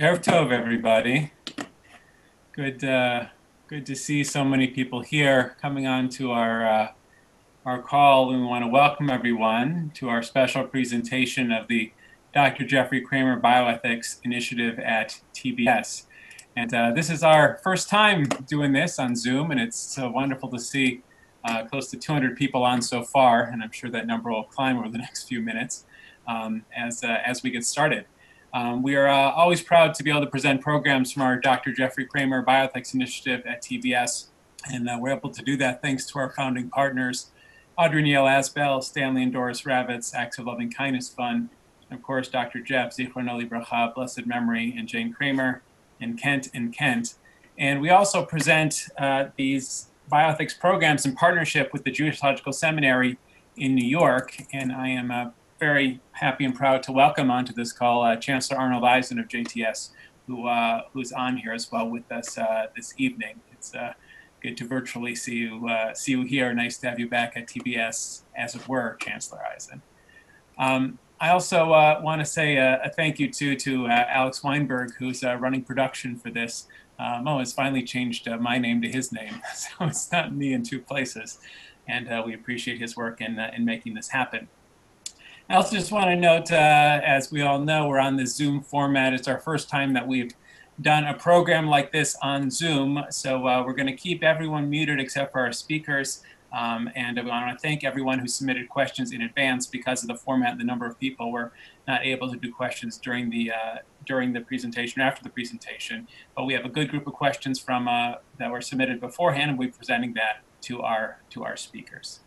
Erev Tov, everybody. Good, uh, good to see so many people here coming on to our uh, our call. We want to welcome everyone to our special presentation of the Dr. Jeffrey Kramer Bioethics Initiative at TBS. And uh, this is our first time doing this on Zoom, and it's so wonderful to see uh, close to 200 people on so far, and I'm sure that number will climb over the next few minutes um, as, uh, as we get started. Um, we are uh, always proud to be able to present programs from our Dr. Jeffrey Kramer Bioethics Initiative at TBS, and uh, we're able to do that thanks to our founding partners, Audrey Neal Asbell, Stanley and Doris Ravitz, Acts of Loving Kindness Fund, and of course, Dr. Jeff, Zichrono Livracha, Blessed Memory, and Jane Kramer, and Kent and Kent. And we also present uh, these bioethics programs in partnership with the Jewish Theological Seminary in New York. And I am uh, very happy and proud to welcome onto this call uh, Chancellor Arnold Eisen of JTS, who uh, who's on here as well with us uh, this evening. It's uh, good to virtually see you see you here. Nice to have you back at TBS, as it were, Chancellor Eisen. Um, I also uh, want to say a, a, thank you to to uh, Alex Weinberg, who's uh, running production for this. Mo has finally changed my name to his name, so it's not me in two places, and we appreciate his work in in making this happen. I also just want to note, uh, as we all know, we're on the Zoom format. It's our first time that we've done a program like this on Zoom. So uh, we're going to keep everyone muted except for our speakers. Um, and I want to thank everyone who submitted questions in advance because of the format and the number of people were not able to do questions during the uh, during the presentation or after the presentation. But we have a good group of questions from uh, that were submitted beforehand, and we're presenting that to our to our speakers.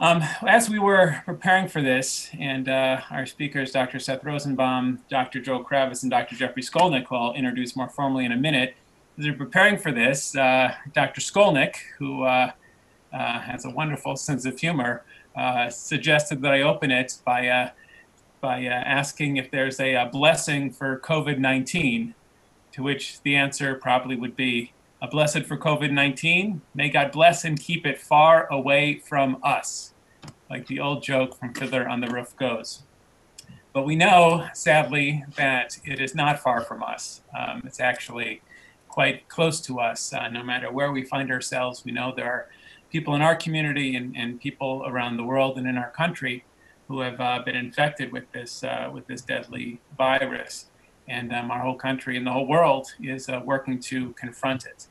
Um, as we were preparing for this, and uh, our speakers, Dr. Seth Rosenbaum, Dr. Joel Kravitz, and Dr. Jeffrey Skolnik, who I'll introduce more formally in a minute, as we are preparing for this, uh, Dr. Skolnik, who uh, uh, has a wonderful sense of humor, uh, suggested that I open it by, uh, by asking if there's a, a blessing for COVID-19, to which the answer probably would be a blessed for COVID 19. May God bless and keep it far away from us, like the old joke from Fiddler on the Roof goes. But we know, sadly, that it is not far from us. Um, it's actually quite close to us. Uh, no matter where we find ourselves, we know there are people in our community and, and people around the world and in our country who have uh, been infected with this, uh, with this deadly virus and um, our whole country and the whole world is uh, working to confront it.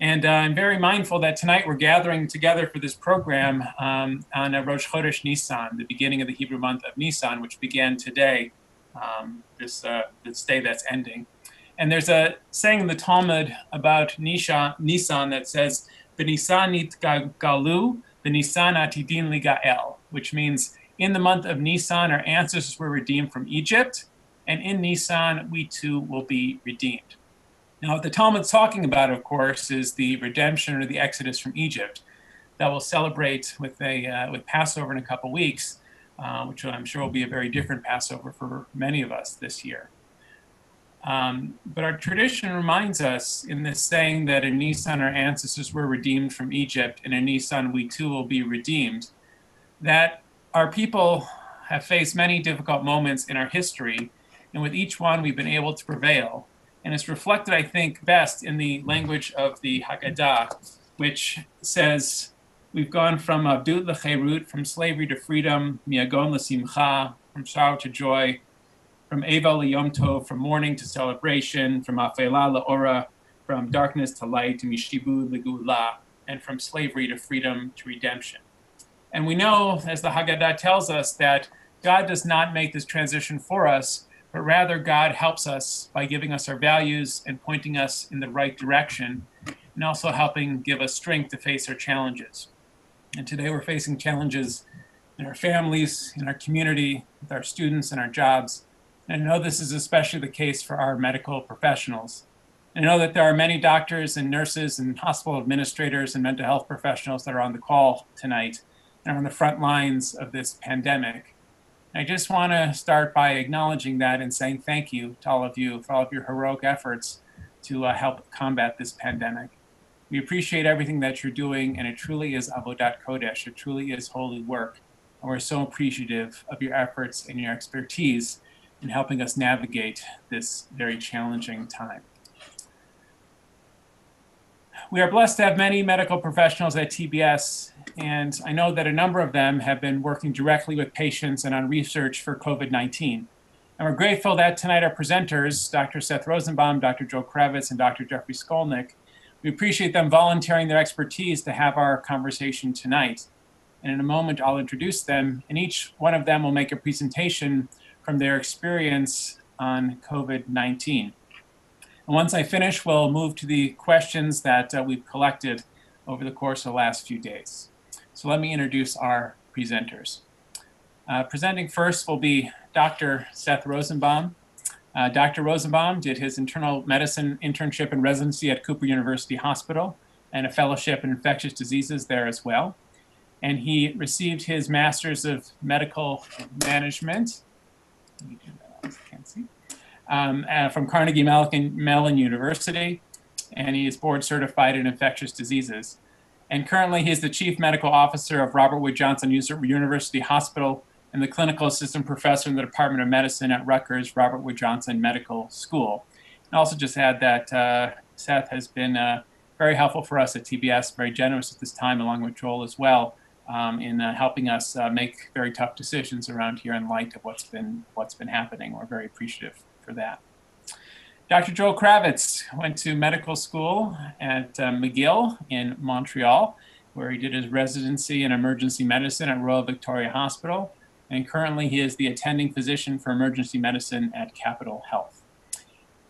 And uh, I'm very mindful that tonight we're gathering together for this program um, on a Rosh Chodesh Nisan, the beginning of the Hebrew month of Nisan, which began today, um, this, uh, this day that's ending. And there's a saying in the Talmud about Nisha, Nisan that says, B'Nisan galu, b'Nisan atidin ligael, which means in the month of Nisan, our ancestors were redeemed from Egypt, and in Nisan, we too will be redeemed. Now, what the Talmud's talking about, of course, is the redemption or the exodus from Egypt that we'll celebrate with, a, uh, with Passover in a couple weeks, uh, which I'm sure will be a very different Passover for many of us this year. Um, but our tradition reminds us in this saying that in Nisan our ancestors were redeemed from Egypt, and in Nisan we too will be redeemed, that our people have faced many difficult moments in our history and with each one, we've been able to prevail. And it's reflected, I think, best in the language of the Haggadah, which says, We've gone from Abdul Lecherut, from slavery to freedom, miagon lesimcha, from sorrow to joy, from Eva Yom from mourning to celebration, from Afela Laora, from darkness to light, to Mishibu Legula, and from slavery to freedom to redemption. And we know, as the Haggadah tells us, that God does not make this transition for us, but rather God helps us by giving us our values and pointing us in the right direction, and also helping give us strength to face our challenges. And today we're facing challenges in our families, in our community, with our students and our jobs. And I know this is especially the case for our medical professionals. I know that there are many doctors and nurses and hospital administrators and mental health professionals that are on the call tonight and are on the front lines of this pandemic. I just want to start by acknowledging that and saying thank you to all of you for all of your heroic efforts to uh, help combat this pandemic. We appreciate everything that you're doing, and it truly is Avodat Kodesh. It truly is holy work. And we're so appreciative of your efforts and your expertise in helping us navigate this very challenging time. We are blessed to have many medical professionals at TBS, and I know that a number of them have been working directly with patients and on research for COVID 19. And we're grateful that tonight our presenters, Dr. Seth Rosenbaum, Dr. Joe Kravitz, and Dr. Jeffrey Skolnik, we appreciate them volunteering their expertise to have our conversation tonight. And in a moment, I'll introduce them, and each one of them will make a presentation from their experience on COVID 19. And once I finish, we'll move to the questions that uh, we've collected over the course of the last few days. So let me introduce our presenters. Uh, presenting first will be Dr. Seth Rosenbaum. Uh, Dr. Rosenbaum did his internal medicine internship and residency at Cooper University Hospital and a fellowship in infectious diseases there as well. And he received his master's of medical management. Um, uh, from Carnegie Mellon University, and he is board certified in infectious diseases. And currently, he is the chief medical officer of Robert Wood Johnson University Hospital and the clinical assistant professor in the Department of Medicine at Rutgers Robert Wood Johnson Medical School. And also just add that uh, Seth has been uh, very helpful for us at TBS, very generous at this time, along with Joel as well, um, in uh, helping us uh, make very tough decisions around here in light of what's been what's been happening. We're very appreciative for that. Dr. Joel Kravitz went to medical school at uh, McGill in Montreal, where he did his residency in emergency medicine at Royal Victoria Hospital. And currently, he is the attending physician for emergency medicine at Capital Health.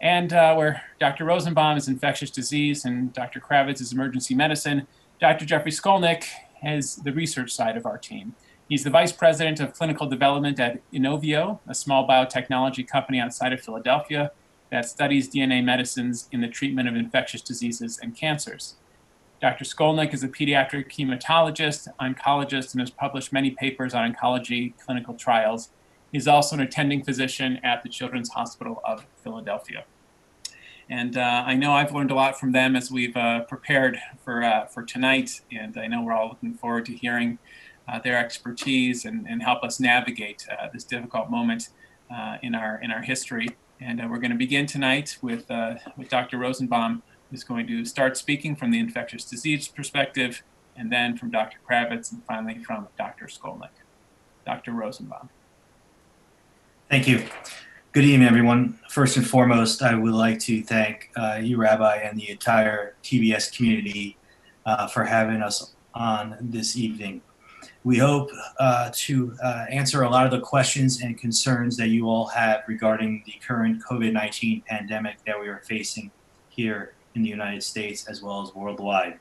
And uh, where Dr. Rosenbaum is infectious disease and Dr. Kravitz is emergency medicine, Dr. Jeffrey Skolnik has the research side of our team. He's the vice president of clinical development at Inovio, a small biotechnology company outside of Philadelphia that studies DNA medicines in the treatment of infectious diseases and cancers. Dr. Skolnik is a pediatric hematologist, oncologist, and has published many papers on oncology clinical trials. He's also an attending physician at the Children's Hospital of Philadelphia. And uh, I know I've learned a lot from them as we've uh, prepared for, uh, for tonight, and I know we're all looking forward to hearing uh, their expertise and, and help us navigate uh, this difficult moment uh, in our in our history. And uh, we're going to begin tonight with uh, with Dr. Rosenbaum, who's going to start speaking from the infectious disease perspective, and then from Dr. Kravitz, and finally from Dr. Skolnik. Dr. Rosenbaum. Thank you. Good evening, everyone. First and foremost, I would like to thank uh, you, Rabbi, and the entire TBS community for having us on this evening. We hope uh, to uh, answer a lot of the questions and concerns that you all have regarding the current COVID 19 pandemic that we are facing here in the United States as well as worldwide.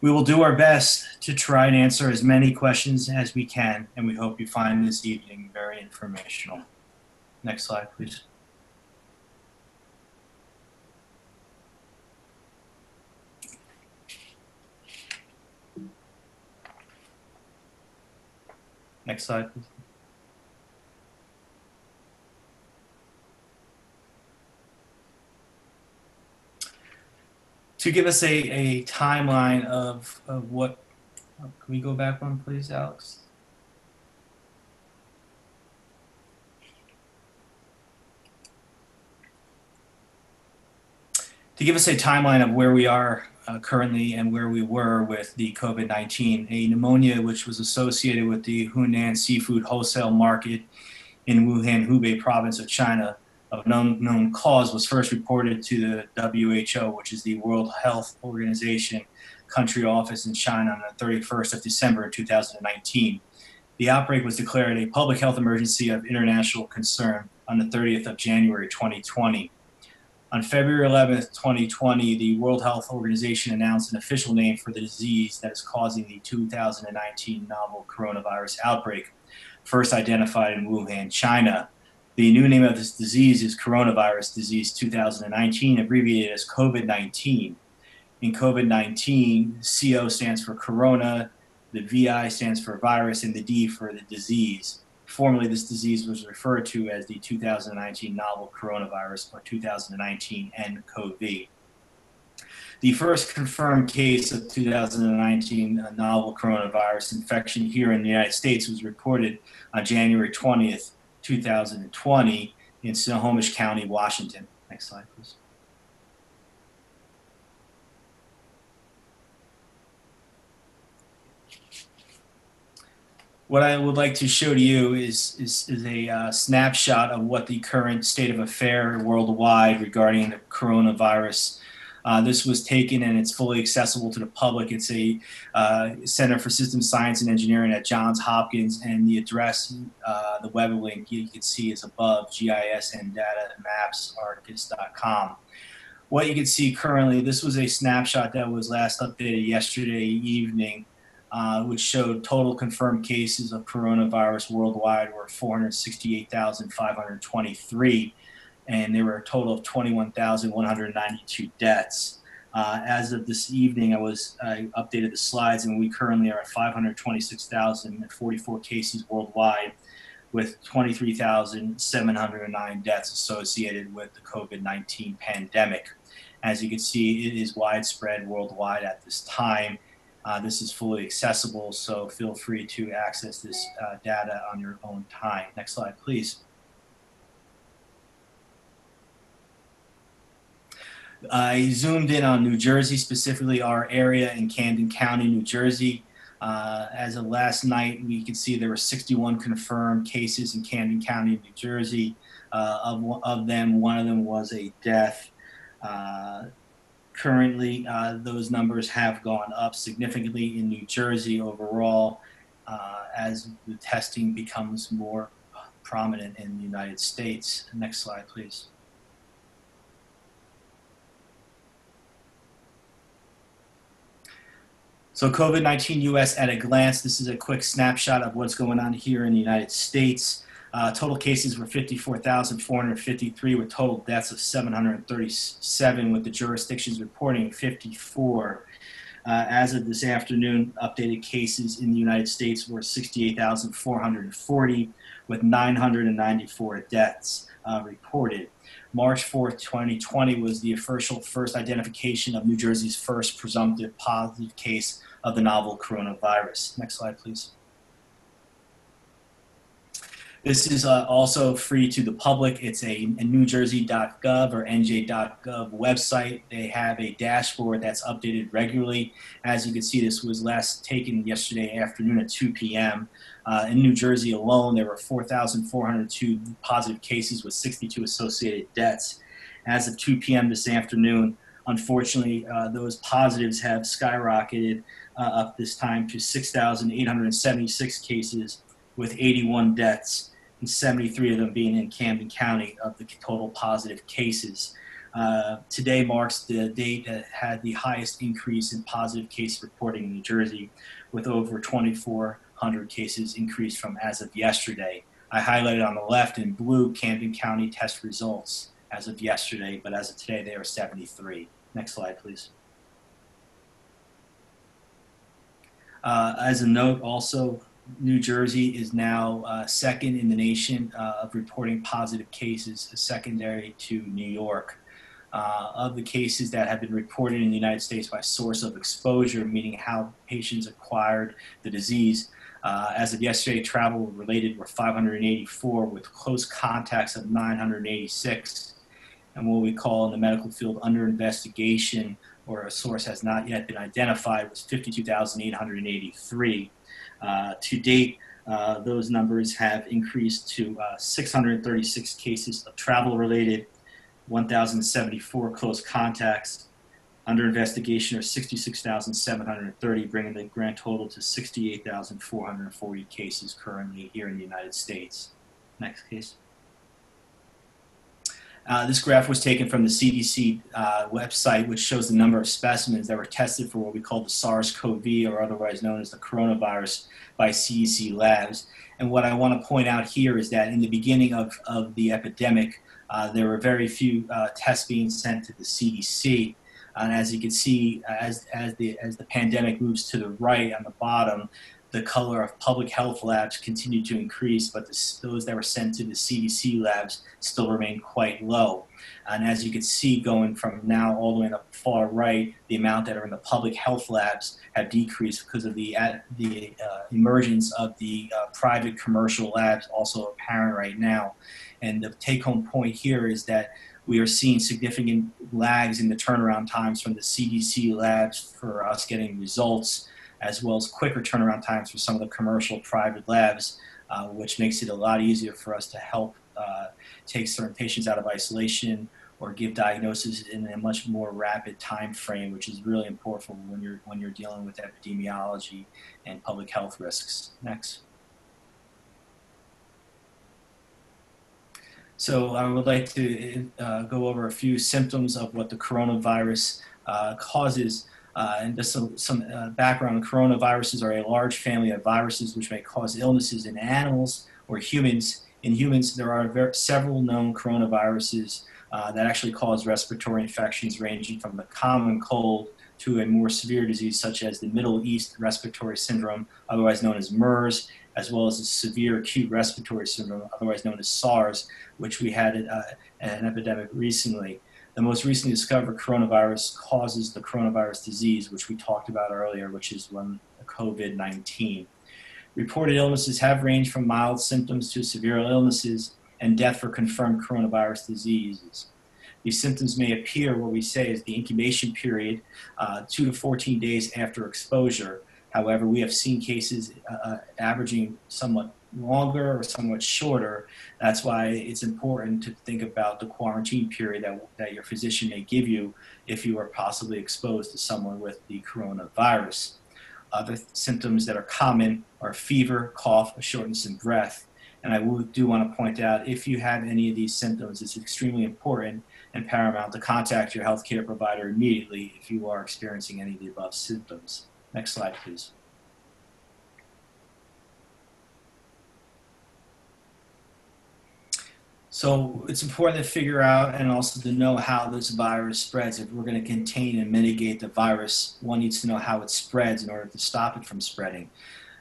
We will do our best to try and answer as many questions as we can, and we hope you find this evening very informational. Next slide, please. Next slide, please. To give us a, a timeline of, of what, can we go back one, please, Alex? To give us a timeline of where we are uh, currently and where we were with the COVID 19. A pneumonia which was associated with the Hunan seafood wholesale market in Wuhan, Hubei province of China, of unknown cause, was first reported to the WHO, which is the World Health Organization country office in China on the 31st of December 2019. The outbreak was declared a public health emergency of international concern on the 30th of January 2020. On February 11th, 2020, the World Health Organization announced an official name for the disease that is causing the 2019 novel coronavirus outbreak, first identified in Wuhan, China. The new name of this disease is coronavirus disease 2019, abbreviated as COVID 19. In COVID 19, CO stands for corona, the VI stands for virus, and the D for the disease. Formerly, this disease was referred to as the 2019 novel coronavirus or 2019 nCoV. The first confirmed case of 2019 uh, novel coronavirus infection here in the United States was reported on January 20th, 2020. in Snohomish County, Washington. Next slide, please. What I would like to show to you is, is, is a uh, snapshot of what the current state of affair worldwide regarding the coronavirus. Uh, this was taken and it's fully accessible to the public. It's a uh, Center for System Science and Engineering at Johns Hopkins, and the address, uh, the web link you can see is above GISN data maps. What you can see currently, this was a snapshot that was last updated yesterday evening uh, which showed total confirmed cases of coronavirus worldwide were 468,523, and there were a total of 21,192 deaths. Uh, as of this evening, I was I updated the slides, and we currently are at 526,044 cases worldwide, with 23,709 deaths associated with the COVID-19 pandemic. As you can see, it is widespread worldwide at this time uh, this is fully accessible, so feel free to access this uh, data on your own time. Next slide, please. I zoomed in on New Jersey, specifically our area in Camden County, New Jersey. Uh, as of last night, we can see there were 61 confirmed cases in Camden County, New Jersey. Uh, of, of them, one of them was a death. Uh, Currently, uh, those numbers have gone up significantly in New Jersey overall uh, as the testing becomes more prominent in the United States. Next slide, please. So COVID-19 US at a glance, this is a quick snapshot of what's going on here in the United States. Uh, total cases were 54,453 with total deaths of 737 with the jurisdictions reporting 54. Uh, as of this afternoon, updated cases in the United States were 68,440 with 994 deaths uh, reported. March 4th, 2020 was the official first identification of New Jersey's first presumptive positive case of the novel coronavirus. Next slide, please. This is uh, also free to the public. It's a, a newjersey.gov or nj.gov website. They have a dashboard that's updated regularly. As you can see, this was last taken yesterday afternoon at 2 p.m. Uh, in New Jersey alone, there were 4,402 positive cases with 62 associated deaths. As of 2 p.m. this afternoon, unfortunately, uh, those positives have skyrocketed uh, up this time to 6,876 cases with 81 deaths and 73 of them being in Camden County of the total positive cases. Uh, today marks the date that had the highest increase in positive case reporting in New Jersey, with over 2,400 cases increased from as of yesterday. I highlighted on the left in blue Camden County test results as of yesterday, but as of today they are 73. Next slide, please. Uh, as a note, also, New Jersey is now uh, second in the nation uh, of reporting positive cases, secondary to New York. Uh, of the cases that have been reported in the United States by source of exposure, meaning how patients acquired the disease, uh, as of yesterday, travel related were 584 with close contacts of 986. And what we call in the medical field under investigation or a source has not yet been identified was 52,883. Uh, to date, uh, those numbers have increased to uh, 636 cases of travel related, 1,074 close contacts. Under investigation are 66,730, bringing the grand total to 68,440 cases currently here in the United States. Next case. Uh, this graph was taken from the CDC uh, website, which shows the number of specimens that were tested for what we call the SARS-CoV, or otherwise known as the coronavirus, by CDC labs. And what I want to point out here is that in the beginning of, of the epidemic, uh, there were very few uh, tests being sent to the CDC. And as you can see, as, as, the, as the pandemic moves to the right on the bottom, the color of public health labs continued to increase, but the, those that were sent to the CDC labs still remain quite low. And as you can see, going from now all the way to the far right, the amount that are in the public health labs have decreased because of the, the uh, emergence of the uh, private commercial labs, also apparent right now. And the take home point here is that we are seeing significant lags in the turnaround times from the CDC labs for us getting results, as well as quicker turnaround times for some of the commercial private labs, uh, which makes it a lot easier for us to help uh, take certain patients out of isolation or give diagnosis in a much more rapid time frame, which is really important when you're when you're dealing with epidemiology and public health risks. Next. So I would like to uh, go over a few symptoms of what the coronavirus uh, causes. Uh, and just some, some uh, background, coronaviruses are a large family of viruses which may cause illnesses in animals or humans. In humans, there are several known coronaviruses uh, that actually cause respiratory infections ranging from the common cold to a more severe disease such as the Middle East Respiratory Syndrome, otherwise known as MERS, as well as a severe acute respiratory syndrome, otherwise known as SARS, which we had uh, an epidemic recently. The most recently discovered coronavirus causes the coronavirus disease, which we talked about earlier, which is one COVID 19. Reported illnesses have ranged from mild symptoms to severe illnesses and death for confirmed coronavirus diseases. These symptoms may appear, what we say is the incubation period, uh, 2 to 14 days after exposure, However, we have seen cases uh, uh, averaging somewhat longer or somewhat shorter. That's why it's important to think about the quarantine period that, that your physician may give you if you are possibly exposed to someone with the coronavirus. Other symptoms that are common are fever, cough, shortness in breath. And I do want to point out if you have any of these symptoms, it's extremely important and paramount to contact your healthcare provider immediately if you are experiencing any of the above symptoms. Next slide, please. So it's important to figure out and also to know how this virus spreads. If we're going to contain and mitigate the virus, one needs to know how it spreads in order to stop it from spreading.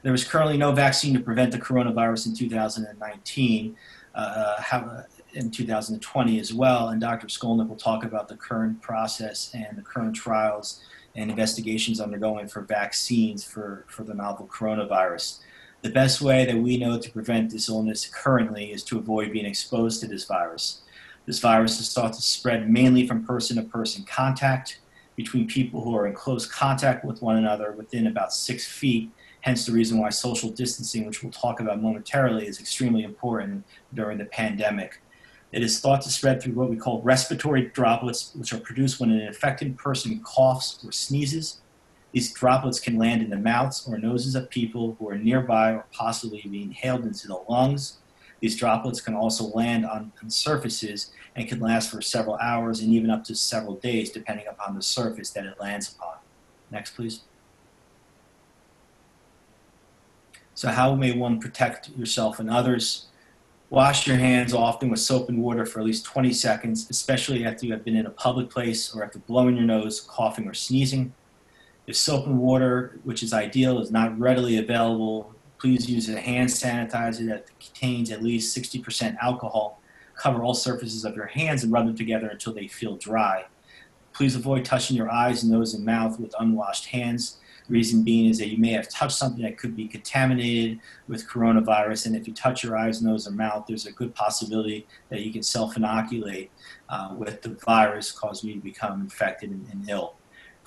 There is currently no vaccine to prevent the coronavirus in 2019, uh, in 2020 as well. And Dr. Skolnik will talk about the current process and the current trials and investigations undergoing for vaccines for, for the novel coronavirus. The best way that we know to prevent this illness currently is to avoid being exposed to this virus. This virus is thought to spread mainly from person to person contact between people who are in close contact with one another within about six feet. Hence, the reason why social distancing, which we'll talk about momentarily, is extremely important during the pandemic. It is thought to spread through what we call respiratory droplets, which are produced when an infected person coughs or sneezes. These droplets can land in the mouths or noses of people who are nearby or possibly be inhaled into the lungs. These droplets can also land on, on surfaces and can last for several hours and even up to several days, depending upon the surface that it lands upon. Next, please. So, how may one protect yourself and others? Wash your hands often with soap and water for at least 20 seconds, especially after you have been in a public place or after blowing your nose, coughing, or sneezing. If soap and water, which is ideal, is not readily available, please use a hand sanitizer that contains at least 60% alcohol. Cover all surfaces of your hands and rub them together until they feel dry. Please avoid touching your eyes, nose, and mouth with unwashed hands. Reason being is that you may have touched something that could be contaminated with coronavirus, and if you touch your eyes, nose, or mouth, there's a good possibility that you can self-inoculate uh, with the virus, causing you to become infected and, and ill.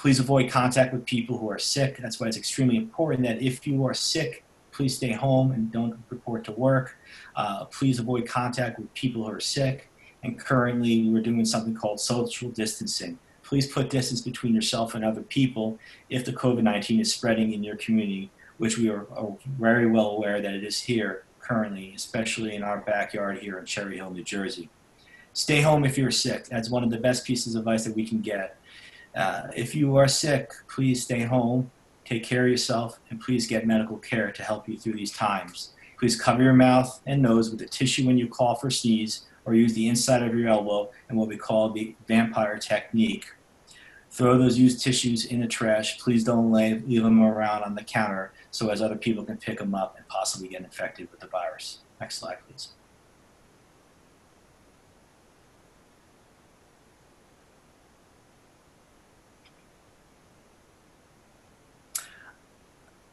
Please avoid contact with people who are sick. That's why it's extremely important that if you are sick, please stay home and don't report to work. Uh, please avoid contact with people who are sick. And currently, we're doing something called social distancing please put distance between yourself and other people if the COVID-19 is spreading in your community, which we are, are very well aware that it is here currently, especially in our backyard here in Cherry Hill, New Jersey. Stay home if you're sick. That's one of the best pieces of advice that we can get. Uh, if you are sick, please stay home, take care of yourself, and please get medical care to help you through these times. Please cover your mouth and nose with a tissue when you cough or sneeze, or use the inside of your elbow and what we call the vampire technique, Throw those used tissues in the trash. Please don't lay, leave them around on the counter so as other people can pick them up and possibly get infected with the virus. Next slide, please.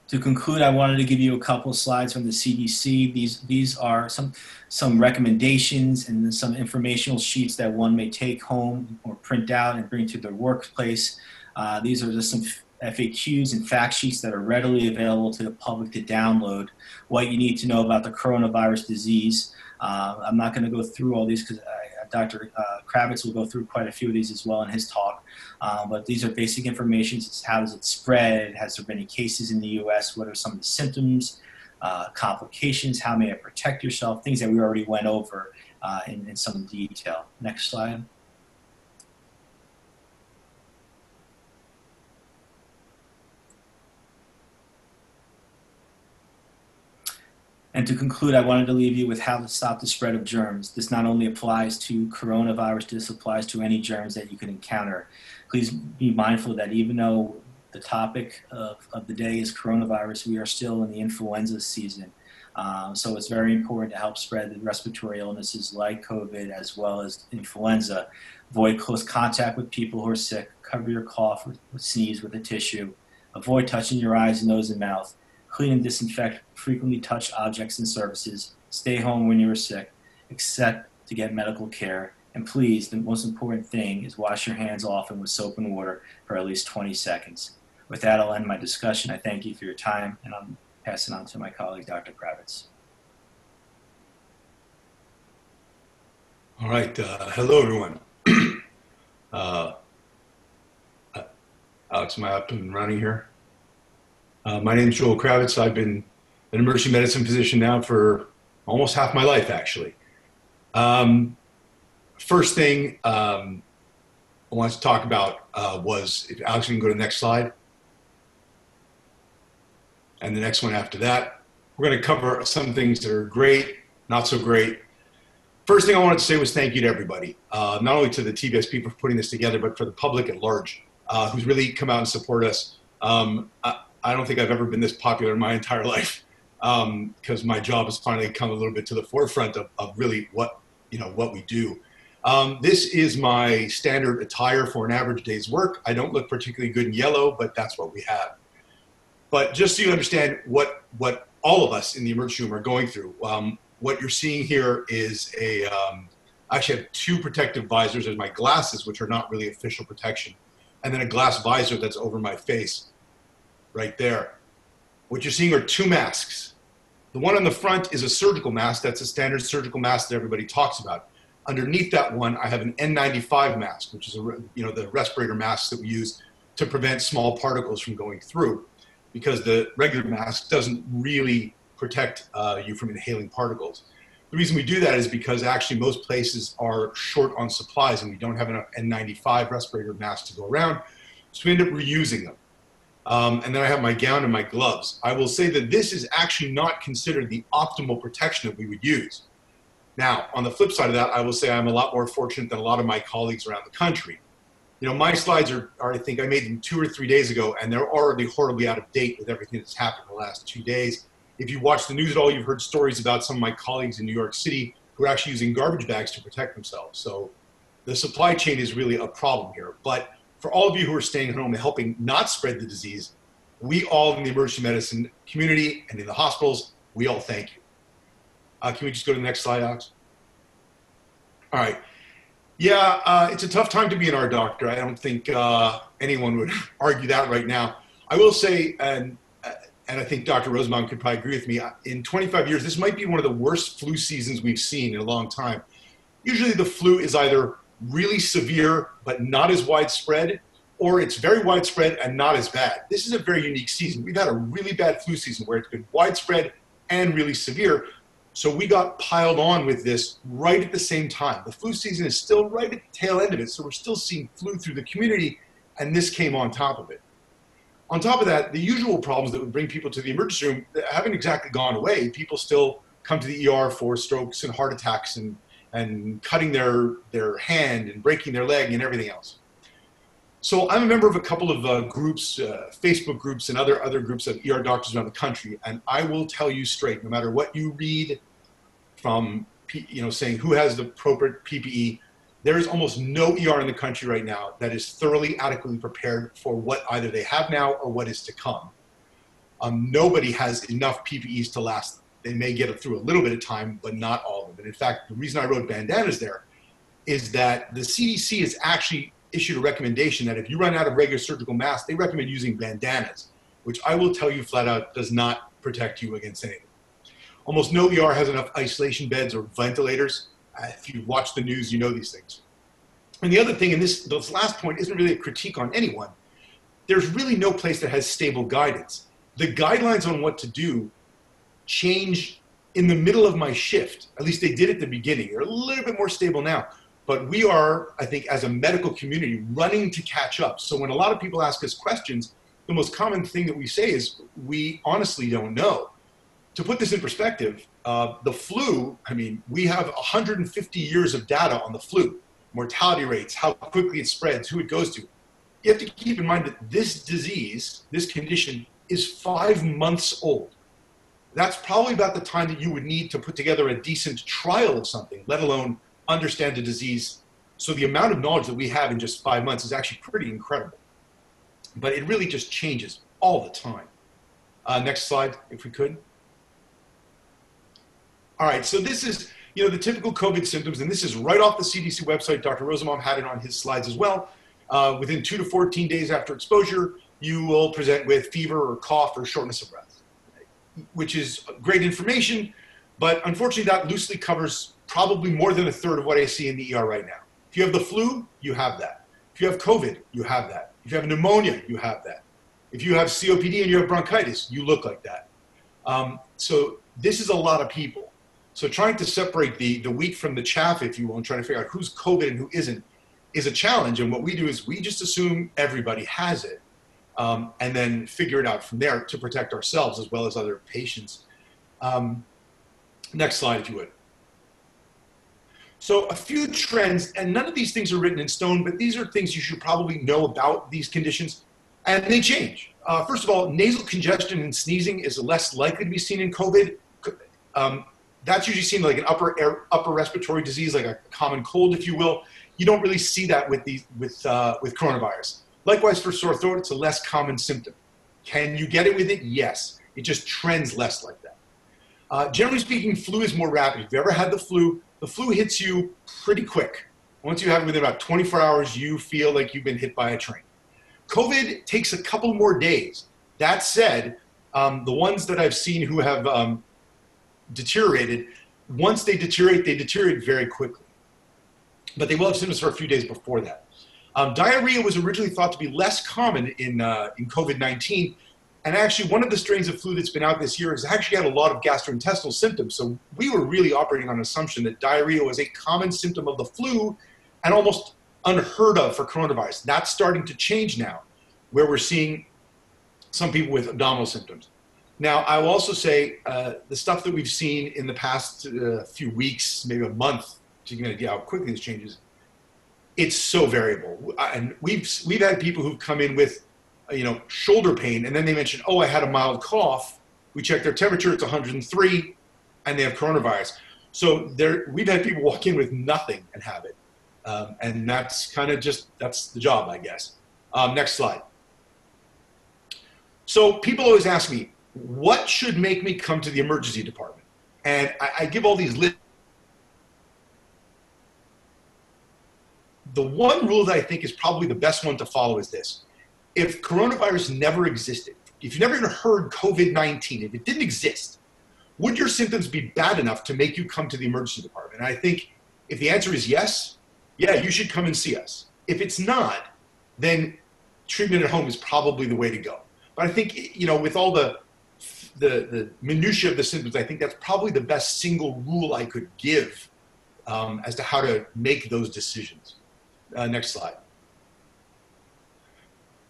To conclude, I wanted to give you a couple slides from the CDC. These, these are some, some recommendations and some informational sheets that one may take home or print out and bring to their workplace. Uh, these are just some FAQs and fact sheets that are readily available to the public to download. What you need to know about the coronavirus disease. Uh, I'm not going to go through all these because Dr. Uh, Kravitz will go through quite a few of these as well in his talk. Um, but these are basic information. How does it spread? Has there been any cases in the U.S.? What are some of the symptoms, uh, complications? How may I protect yourself? Things that we already went over uh, in, in some detail. Next slide. And to conclude, I wanted to leave you with how to stop the spread of germs. This not only applies to coronavirus, this applies to any germs that you can encounter. Please be mindful that even though the topic of, of the day is coronavirus, we are still in the influenza season. Um, so it's very important to help spread the respiratory illnesses like COVID as well as influenza. Avoid close contact with people who are sick. Cover your cough or sneeze with a tissue. Avoid touching your eyes, nose, and mouth clean and disinfect frequently touched objects and surfaces, stay home when you are sick, except to get medical care, and please, the most important thing is wash your hands often with soap and water for at least 20 seconds. With that, I'll end my discussion. I thank you for your time, and I'm passing on to my colleague, Dr. Kravitz. All right. Uh, hello, everyone. uh, Alex, am I up and running here? Uh, my name is Joel Kravitz. I've been an emergency medicine physician now for almost half my life, actually. Um, first thing um, I wanted to talk about uh, was, if Alex can go to the next slide, and the next one after that. We're going to cover some things that are great, not so great. First thing I wanted to say was thank you to everybody, uh, not only to the TBS people for putting this together, but for the public at large, uh, who's really come out and support us. Um, I, I don't think I've ever been this popular in my entire life because um, my job has finally come a little bit to the forefront of, of really what you know what we do. Um, this is my standard attire for an average day's work. I don't look particularly good in yellow, but that's what we have. But just so you understand what what all of us in the emergency room are going through, um, what you're seeing here is a um, I actually have two protective visors. There's my glasses, which are not really official protection, and then a glass visor that's over my face right there. What you're seeing are two masks. The one on the front is a surgical mask. That's a standard surgical mask that everybody talks about. Underneath that one, I have an N95 mask, which is a, you know the respirator mask that we use to prevent small particles from going through, because the regular mask doesn't really protect uh, you from inhaling particles. The reason we do that is because actually most places are short on supplies and we don't have enough N95 respirator masks to go around, so we end up reusing them. Um, and then I have my gown and my gloves. I will say that this is actually not considered the optimal protection that we would use. Now, on the flip side of that, I will say I'm a lot more fortunate than a lot of my colleagues around the country. You know, my slides are, are I think I made them two or three days ago, and they're already horribly out of date with everything that's happened in the last two days. If you watch the news at all, you've heard stories about some of my colleagues in New York City who are actually using garbage bags to protect themselves. So the supply chain is really a problem here. But for all of you who are staying home and helping not spread the disease, we all in the emergency medicine community and in the hospitals, we all thank you. Uh, can we just go to the next slide, Alex? All right. Yeah, uh, it's a tough time to be an eye doctor. I don't think uh, anyone would argue that right now. I will say, and uh, and I think Dr. Rosenbaum could probably agree with me. Uh, in 25 years, this might be one of the worst flu seasons we've seen in a long time. Usually, the flu is either really severe but not as widespread, or it's very widespread and not as bad. This is a very unique season. We've had a really bad flu season where it's been widespread and really severe. So we got piled on with this right at the same time. The flu season is still right at the tail end of it, so we're still seeing flu through the community, and this came on top of it. On top of that, the usual problems that would bring people to the emergency room haven't exactly gone away. People still come to the ER for strokes and heart attacks and and cutting their, their hand and breaking their leg and everything else. So I'm a member of a couple of uh, groups, uh, Facebook groups and other, other groups of ER doctors around the country. And I will tell you straight, no matter what you read from, you know, saying who has the appropriate PPE, there is almost no ER in the country right now that is thoroughly adequately prepared for what either they have now or what is to come. Um, nobody has enough PPEs to last. They may get through a little bit of time, but not all of them. And in fact, the reason I wrote bandanas there is that the CDC has actually issued a recommendation that if you run out of regular surgical masks, they recommend using bandanas, which I will tell you flat out does not protect you against anything. Almost no ER has enough isolation beds or ventilators. Uh, if you watch the news, you know these things. And the other thing, and this, this last point isn't really a critique on anyone, there's really no place that has stable guidance. The guidelines on what to do change in the middle of my shift. At least they did at the beginning. They're a little bit more stable now. But we are, I think, as a medical community, running to catch up. So when a lot of people ask us questions, the most common thing that we say is we honestly don't know. To put this in perspective, uh, the flu, I mean, we have 150 years of data on the flu, mortality rates, how quickly it spreads, who it goes to. You have to keep in mind that this disease, this condition, is five months old. That's probably about the time that you would need to put together a decent trial of something, let alone understand the disease. So the amount of knowledge that we have in just five months is actually pretty incredible. But it really just changes all the time. Uh, next slide, if we could. All right, so this is you know the typical COVID symptoms, and this is right off the CDC website. Dr. Rosenbaum had it on his slides as well. Uh, within two to 14 days after exposure, you will present with fever or cough or shortness of breath, which is great information, but unfortunately that loosely covers probably more than a third of what I see in the ER right now. If you have the flu, you have that. If you have COVID, you have that. If you have pneumonia, you have that. If you have COPD and you have bronchitis, you look like that. Um, so this is a lot of people. So trying to separate the, the wheat from the chaff, if you will, and trying to figure out who's COVID and who isn't, is a challenge. And what we do is we just assume everybody has it um, and then figure it out from there to protect ourselves as well as other patients. Um, next slide, if you would. So a few trends, and none of these things are written in stone, but these are things you should probably know about these conditions, and they change. Uh, first of all, nasal congestion and sneezing is less likely to be seen in COVID. Um, that's usually seen like an upper air, upper respiratory disease, like a common cold, if you will. You don't really see that with the with uh, with coronavirus. Likewise for sore throat, it's a less common symptom. Can you get it with it? Yes. It just trends less like that. Uh, generally speaking, flu is more rapid. If you ever had the flu, the flu hits you pretty quick. Once you have it within about 24 hours, you feel like you've been hit by a train. COVID takes a couple more days. That said, um, the ones that I've seen who have um, deteriorated, once they deteriorate, they deteriorate very quickly. But they will have symptoms for a few days before that. Um, diarrhea was originally thought to be less common in, uh, in COVID-19. And actually, one of the strains of flu that's been out this year has actually had a lot of gastrointestinal symptoms. So we were really operating on an assumption that diarrhea was a common symptom of the flu and almost unheard of for coronavirus. That's starting to change now, where we're seeing some people with abdominal symptoms. Now, I will also say uh, the stuff that we've seen in the past uh, few weeks, maybe a month, to you an idea how quickly this changes, it's so variable. And we've we've had people who've come in with, you know, shoulder pain, and then they mention, oh, I had a mild cough. We check their temperature; it's 103, and they have coronavirus. So there, we've had people walk in with nothing and have it, um, and that's kind of just that's the job, I guess. Um, next slide. So people always ask me, what should make me come to the emergency department? And I, I give all these lists the one rule that I think is probably the best one to follow is this. If coronavirus never existed, if you never even heard COVID 19, if it didn't exist, would your symptoms be bad enough to make you come to the emergency department? And I think if the answer is yes, yeah, you should come and see us. If it's not, then treatment at home is probably the way to go. But I think, you know, with all the the, the minutia of the symptoms, I think that's probably the best single rule I could give um, as to how to make those decisions. Uh, next slide.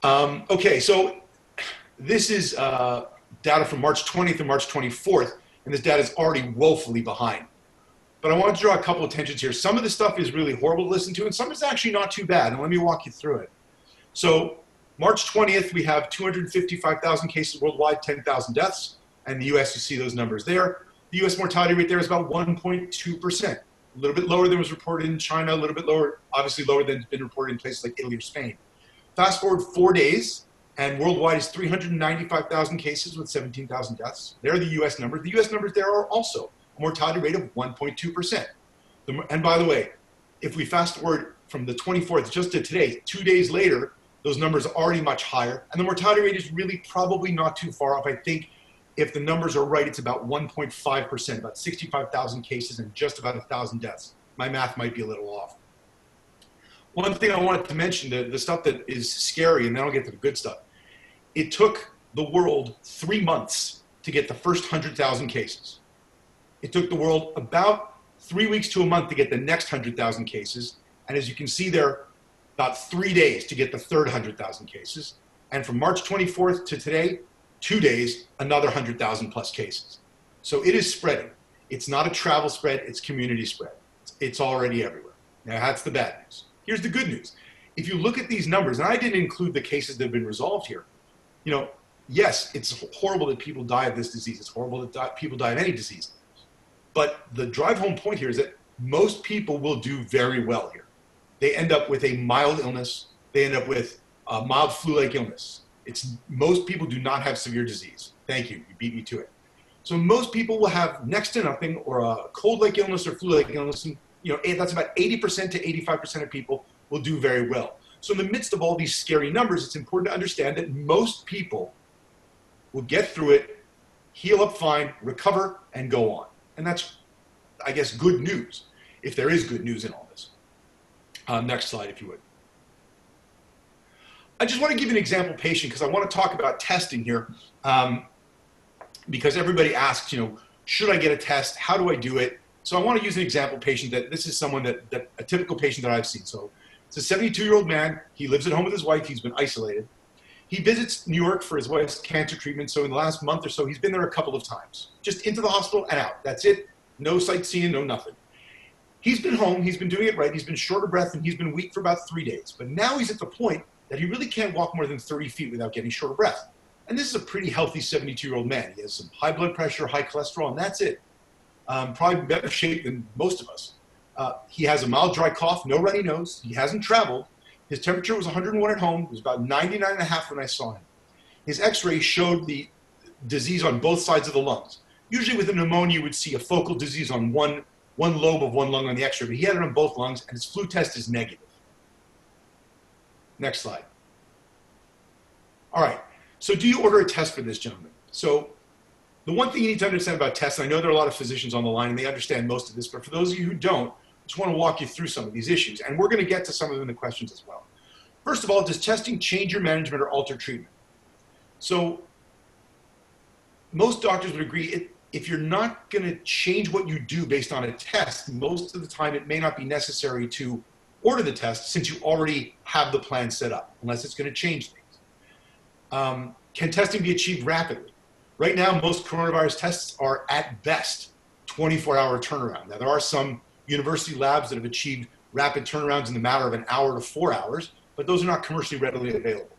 Um, okay, so this is uh, data from March 20th and March 24th, and this data is already woefully behind. But I want to draw a couple of attentions here. Some of the stuff is really horrible to listen to, and some is actually not too bad. And let me walk you through it. So March 20th, we have 255,000 cases worldwide, 10,000 deaths. And the US, you see those numbers there. The US mortality rate there is about 1.2% a little bit lower than was reported in China, a little bit lower, obviously lower than been reported in places like Italy or Spain. Fast forward four days, And worldwide is 395,000 cases with 17,000 deaths. There are the US numbers. The US numbers there are also a mortality rate of 1.2%. And by the way, if we fast forward from the 24th just to today, two days later, those numbers are already much higher. And the mortality rate is really probably not too far off. I think if the numbers are right, it's about 1.5%, about 65,000 cases and just about 1,000 deaths. My math might be a little off. One thing I wanted to mention, the, the stuff that is scary, and then I'll get to the good stuff. It took the world three months to get the first 100,000 cases. It took the world about three weeks to a month to get the next 100,000 cases. And as you can see there, about three days to get the third 100,000 cases. And from March 24th to today, two days, another 100,000 plus cases. So it is spreading. It's not a travel spread, it's community spread. It's already everywhere. Now, that's the bad news. Here's the good news. If you look at these numbers, and I didn't include the cases that have been resolved here, you know, yes, it's horrible that people die of this disease. It's horrible that die, people die of any disease. But the drive home point here is that most people will do very well here. They end up with a mild illness. They end up with a mild flu-like illness. It's most people do not have severe disease. Thank you. You beat me to it. So most people will have next to nothing or a cold-like illness or flu-like illness. And, you know, that's about 80% to 85% of people will do very well. So in the midst of all these scary numbers, it's important to understand that most people will get through it, heal up fine, recover, and go on. And that's, I guess, good news, if there is good news in all this. Uh, next slide, if you would. I just want to give an example patient because I want to talk about testing here. Um, because everybody asks, you know, should I get a test? How do I do it? So I want to use an example patient that this is someone that, that a typical patient that I've seen. So it's a 72 year old man. He lives at home with his wife. He's been isolated. He visits New York for his wife's cancer treatment. So in the last month or so, he's been there a couple of times, just into the hospital and out. That's it. No sightseeing, no nothing. He's been home. He's been doing it right. He's been short of breath and he's been weak for about three days. But now he's at the point that he really can't walk more than 30 feet without getting short of breath. And this is a pretty healthy 72 year old man. He has some high blood pressure, high cholesterol, and that's it. Um, probably better shape than most of us. Uh, he has a mild dry cough, no runny nose. He hasn't traveled. His temperature was 101 at home. It was about 99 and a half when I saw him. His x-ray showed the disease on both sides of the lungs. Usually with a pneumonia, you would see a focal disease on one, one lobe of one lung on the x-ray, but he had it on both lungs, and his flu test is negative. Next slide. All right, so do you order a test for this gentleman? So the one thing you need to understand about tests, and I know there are a lot of physicians on the line and they understand most of this, but for those of you who don't, I just want to walk you through some of these issues. And we're going to get to some of them in the questions as well. First of all, does testing change your management or alter treatment? So most doctors would agree it, if you're not going to change what you do based on a test, most of the time it may not be necessary to order the test since you already have the plan set up, unless it's going to change things. Um, can testing be achieved rapidly? Right now, most coronavirus tests are at best 24 hour turnaround. Now, there are some university labs that have achieved rapid turnarounds in the matter of an hour to four hours, but those are not commercially readily available.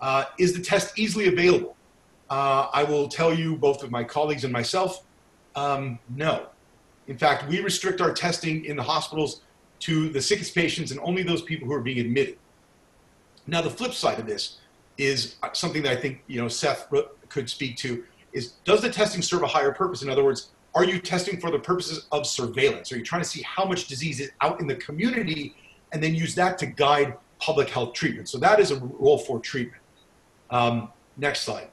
Uh, is the test easily available? Uh, I will tell you, both of my colleagues and myself, um, no. In fact, we restrict our testing in the hospitals to the sickest patients and only those people who are being admitted. Now, the flip side of this is something that I think you know Seth could speak to: is does the testing serve a higher purpose? In other words, are you testing for the purposes of surveillance? Are you trying to see how much disease is out in the community and then use that to guide public health treatment? So that is a role for treatment. Um, next slide.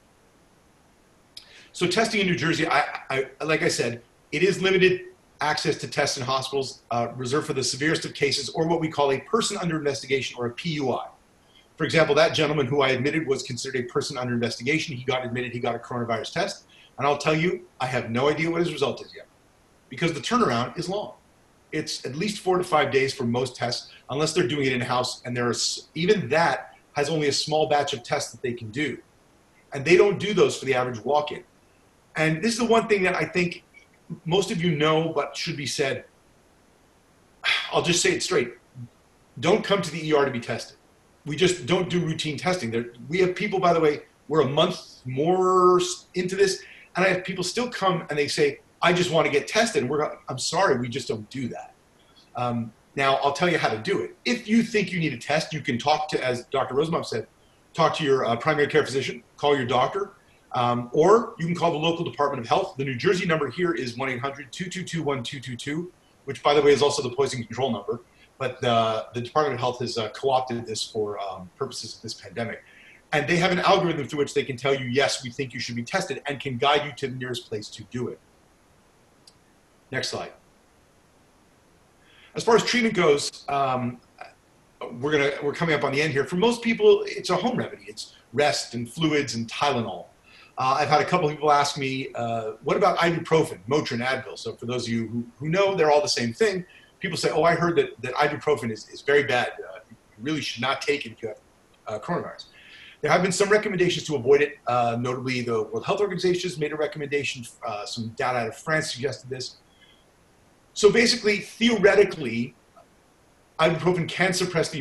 So testing in New Jersey, I, I, like I said, it is limited access to tests in hospitals uh, reserved for the severest of cases or what we call a person under investigation or a PUI. For example, that gentleman who I admitted was considered a person under investigation. He got admitted, he got a coronavirus test. And I'll tell you, I have no idea what his result is yet because the turnaround is long. It's at least four to five days for most tests, unless they're doing it in house. And there's even that has only a small batch of tests that they can do. And they don't do those for the average walk in. And this is the one thing that I think most of you know, but should be said. I'll just say it straight. Don't come to the ER to be tested. We just don't do routine testing. There, we have people, by the way, we're a month more into this, and I have people still come and they say, I just want to get tested. We're, I'm sorry, we just don't do that. Um, now, I'll tell you how to do it. If you think you need a test, you can talk to, as Dr. Rosenbaum said, talk to your uh, primary care physician, call your doctor, um, or you can call the local Department of Health. The New Jersey number here is 1 800 222 1222, which, by the way, is also the poison control number. But the Department of Health has uh, co opted this for um, purposes of this pandemic. And they have an algorithm through which they can tell you, yes, we think you should be tested, and can guide you to the nearest place to do it. Next slide. As far as treatment goes, um, we're gonna we're coming up on the end here. For most people, it's a home remedy. It's rest and fluids and Tylenol. Uh, I've had a couple people ask me, uh, what about ibuprofen, Motrin, Advil? So for those of you who, who know, they're all the same thing. People say, oh, I heard that, that ibuprofen is, is very bad. Uh, you really should not take it if you have uh, coronavirus. There have been some recommendations to avoid it. Uh, notably, the World Health Organization has made a recommendation. Uh, some data out of France suggested this. So basically, theoretically, ibuprofen can suppress the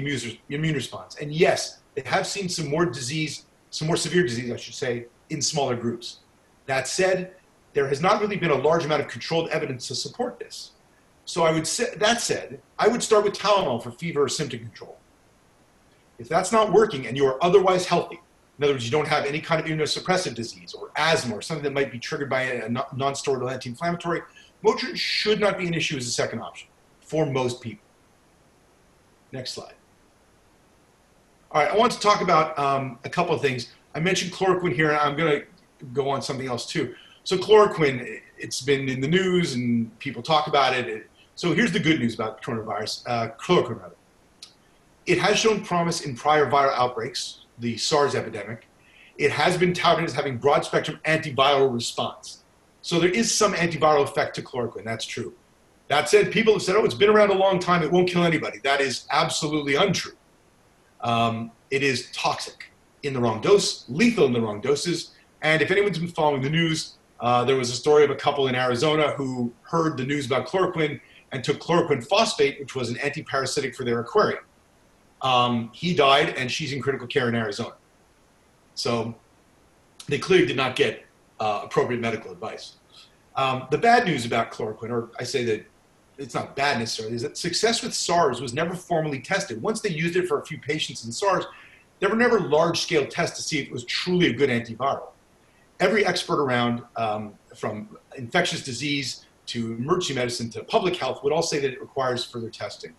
immune response. And yes, they have seen some more disease, some more severe disease, I should say, in smaller groups. That said, there has not really been a large amount of controlled evidence to support this. So I would say, that said, I would start with Tylenol for fever or symptom control. If that's not working and you are otherwise healthy, in other words, you don't have any kind of immunosuppressive disease or asthma or something that might be triggered by a non-steroidal anti-inflammatory, Motrin should not be an issue as a second option for most people. Next slide. All right, I want to talk about um, a couple of things. I mentioned chloroquine here, and I'm going to go on something else too. So chloroquine, it's been in the news and people talk about it. So here's the good news about coronavirus, uh, chloroquine rather. It has shown promise in prior viral outbreaks, the SARS epidemic. It has been touted as having broad spectrum antiviral response. So there is some antiviral effect to chloroquine, that's true. That said, people have said, oh, it's been around a long time, it won't kill anybody. That is absolutely untrue. Um, it is toxic in the wrong dose, lethal in the wrong doses. And if anyone's been following the news, uh, there was a story of a couple in Arizona who heard the news about chloroquine and took chloroquine phosphate, which was an antiparasitic for their aquarium. Um, he died, and she's in critical care in Arizona. So they clearly did not get uh, appropriate medical advice. Um, the bad news about chloroquine, or I say that it's not bad necessarily, is that success with SARS was never formally tested. Once they used it for a few patients in SARS, there were never large scale tests to see if it was truly a good antiviral. Every expert around, um, from infectious disease to emergency medicine to public health, would all say that it requires further testing.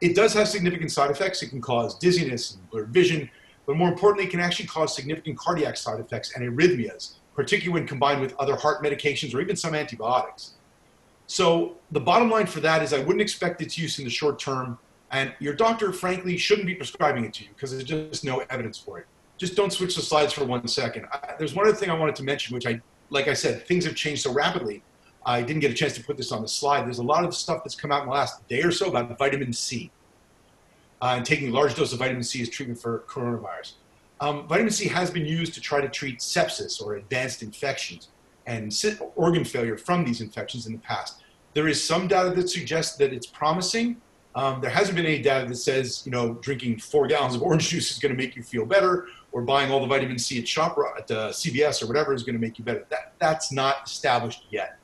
It does have significant side effects. It can cause dizziness and blurred vision, but more importantly, it can actually cause significant cardiac side effects and arrhythmias, particularly when combined with other heart medications or even some antibiotics. So the bottom line for that is I wouldn't expect its use in the short term, and your doctor, frankly, shouldn't be prescribing it to you because there's just no evidence for it. Just don't switch the slides for one second. I, there's one other thing I wanted to mention, which I, like I said, things have changed so rapidly. I didn't get a chance to put this on the slide. There's a lot of stuff that's come out in the last day or so about vitamin C uh, and taking a large dose of vitamin C as treatment for coronavirus. Um, vitamin C has been used to try to treat sepsis or advanced infections and organ failure from these infections in the past. There is some data that suggests that it's promising. Um, there hasn't been any data that says, you know, drinking four gallons of orange juice is going to make you feel better, or buying all the vitamin C at shop at uh, CVS or whatever is going to make you better. That that's not established yet.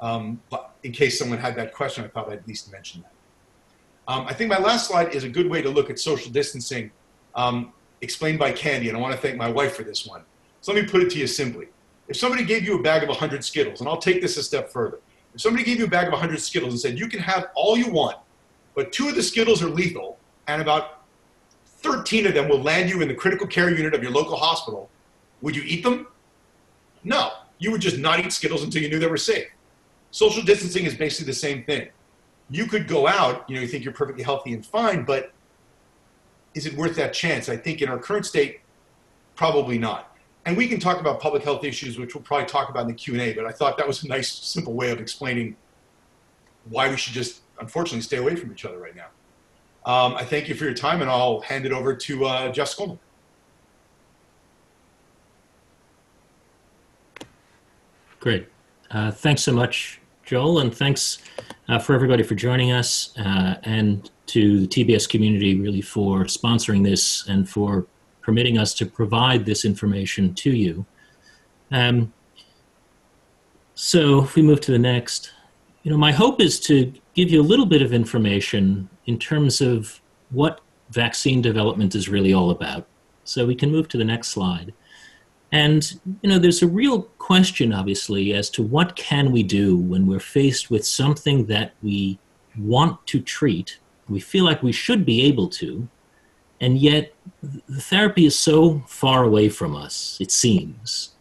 Um, but in case someone had that question, I thought I'd at least mention that. Um, I think my last slide is a good way to look at social distancing, um, explained by Candy, and I want to thank my wife for this one. So let me put it to you simply. If somebody gave you a bag of 100 Skittles, and I'll take this a step further. If somebody gave you a bag of 100 Skittles and said, you can have all you want, but two of the Skittles are lethal, and about 13 of them will land you in the critical care unit of your local hospital, would you eat them? No. You would just not eat Skittles until you knew they were safe. Social distancing is basically the same thing. You could go out, you know, you think you're perfectly healthy and fine, but is it worth that chance? I think in our current state, probably not and we can talk about public health issues, which we'll probably talk about in the Q&A, but I thought that was a nice, simple way of explaining why we should just, unfortunately, stay away from each other right now. Um, I thank you for your time, and I'll hand it over to uh, Jeff Skolnik. Great. Uh, thanks so much, Joel, and thanks uh, for everybody for joining us, uh, and to the TBS community really for sponsoring this and for permitting us to provide this information to you. Um, so if we move to the next, you know, my hope is to give you a little bit of information in terms of what vaccine development is really all about. So we can move to the next slide. And, you know, there's a real question, obviously, as to what can we do when we're faced with something that we want to treat, we feel like we should be able to, and yet the therapy is so far away from us, it seems.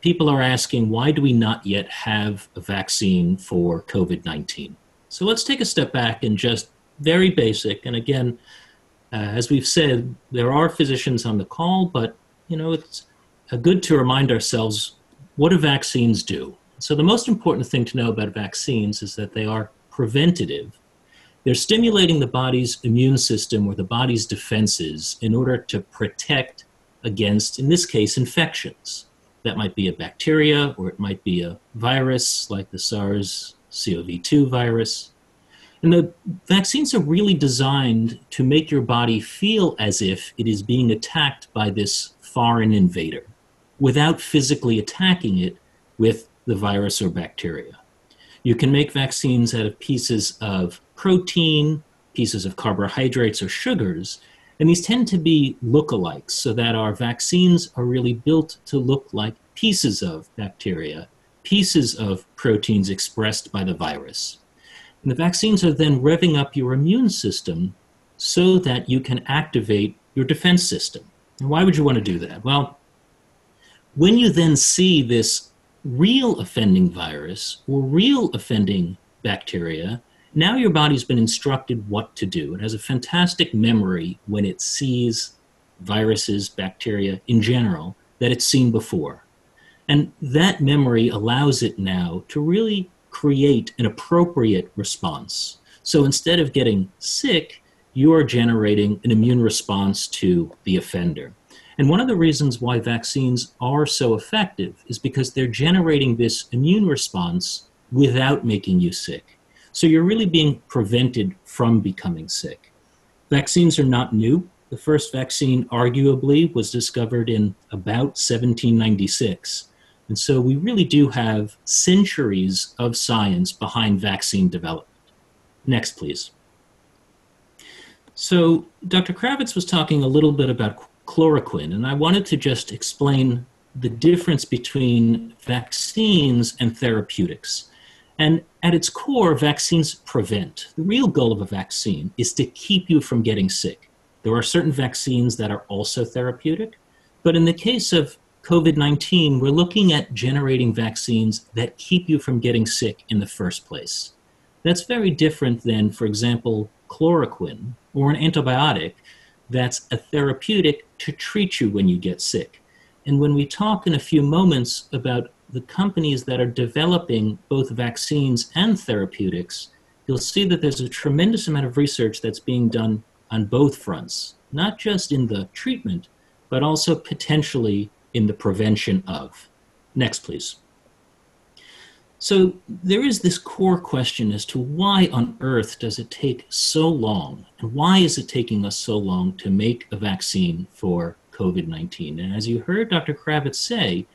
People are asking, why do we not yet have a vaccine for COVID 19? So let's take a step back and just very basic. And again, uh, as we've said, there are physicians on the call, but you know it's good to remind ourselves what do vaccines do. So the most important thing to know about vaccines is that they are preventative. They're stimulating the body's immune system or the body's defenses in order to protect against, in this case, infections. That might be a bacteria or it might be a virus like the SARS CoV 2 virus. And the vaccines are really designed to make your body feel as if it is being attacked by this foreign invader without physically attacking it with the virus or bacteria. You can make vaccines out of pieces of protein, pieces of carbohydrates or sugars, and these tend to be lookalikes so that our vaccines are really built to look like pieces of bacteria, pieces of proteins expressed by the virus. And the vaccines are then revving up your immune system so that you can activate your defense system. And why would you want to do that? Well, when you then see this real offending virus or real offending bacteria, now your body's been instructed what to do. It has a fantastic memory when it sees viruses, bacteria in general, that it's seen before. And that memory allows it now to really create an appropriate response. So instead of getting sick, you are generating an immune response to the offender. And one of the reasons why vaccines are so effective is because they're generating this immune response without making you sick. So you're really being prevented from becoming sick. Vaccines are not new. The first vaccine, arguably, was discovered in about 1796. And so we really do have centuries of science behind vaccine development. Next, please. So Dr. Kravitz was talking a little bit about chloroquine, and I wanted to just explain the difference between vaccines and therapeutics. And at its core, vaccines prevent. The real goal of a vaccine is to keep you from getting sick. There are certain vaccines that are also therapeutic, but in the case of COVID 19, we're looking at generating vaccines that keep you from getting sick in the first place. That's very different than, for example, chloroquine or an antibiotic that's a therapeutic to treat you when you get sick. And when we talk in a few moments about the companies that are developing both vaccines and therapeutics, you'll see that there's a tremendous amount of research that's being done on both fronts, not just in the treatment, but also potentially in the prevention of. Next, please. So there is this core question as to why on earth does it take so long, and why is it taking us so long to make a vaccine for COVID 19? And as you heard Dr. Kravitz say,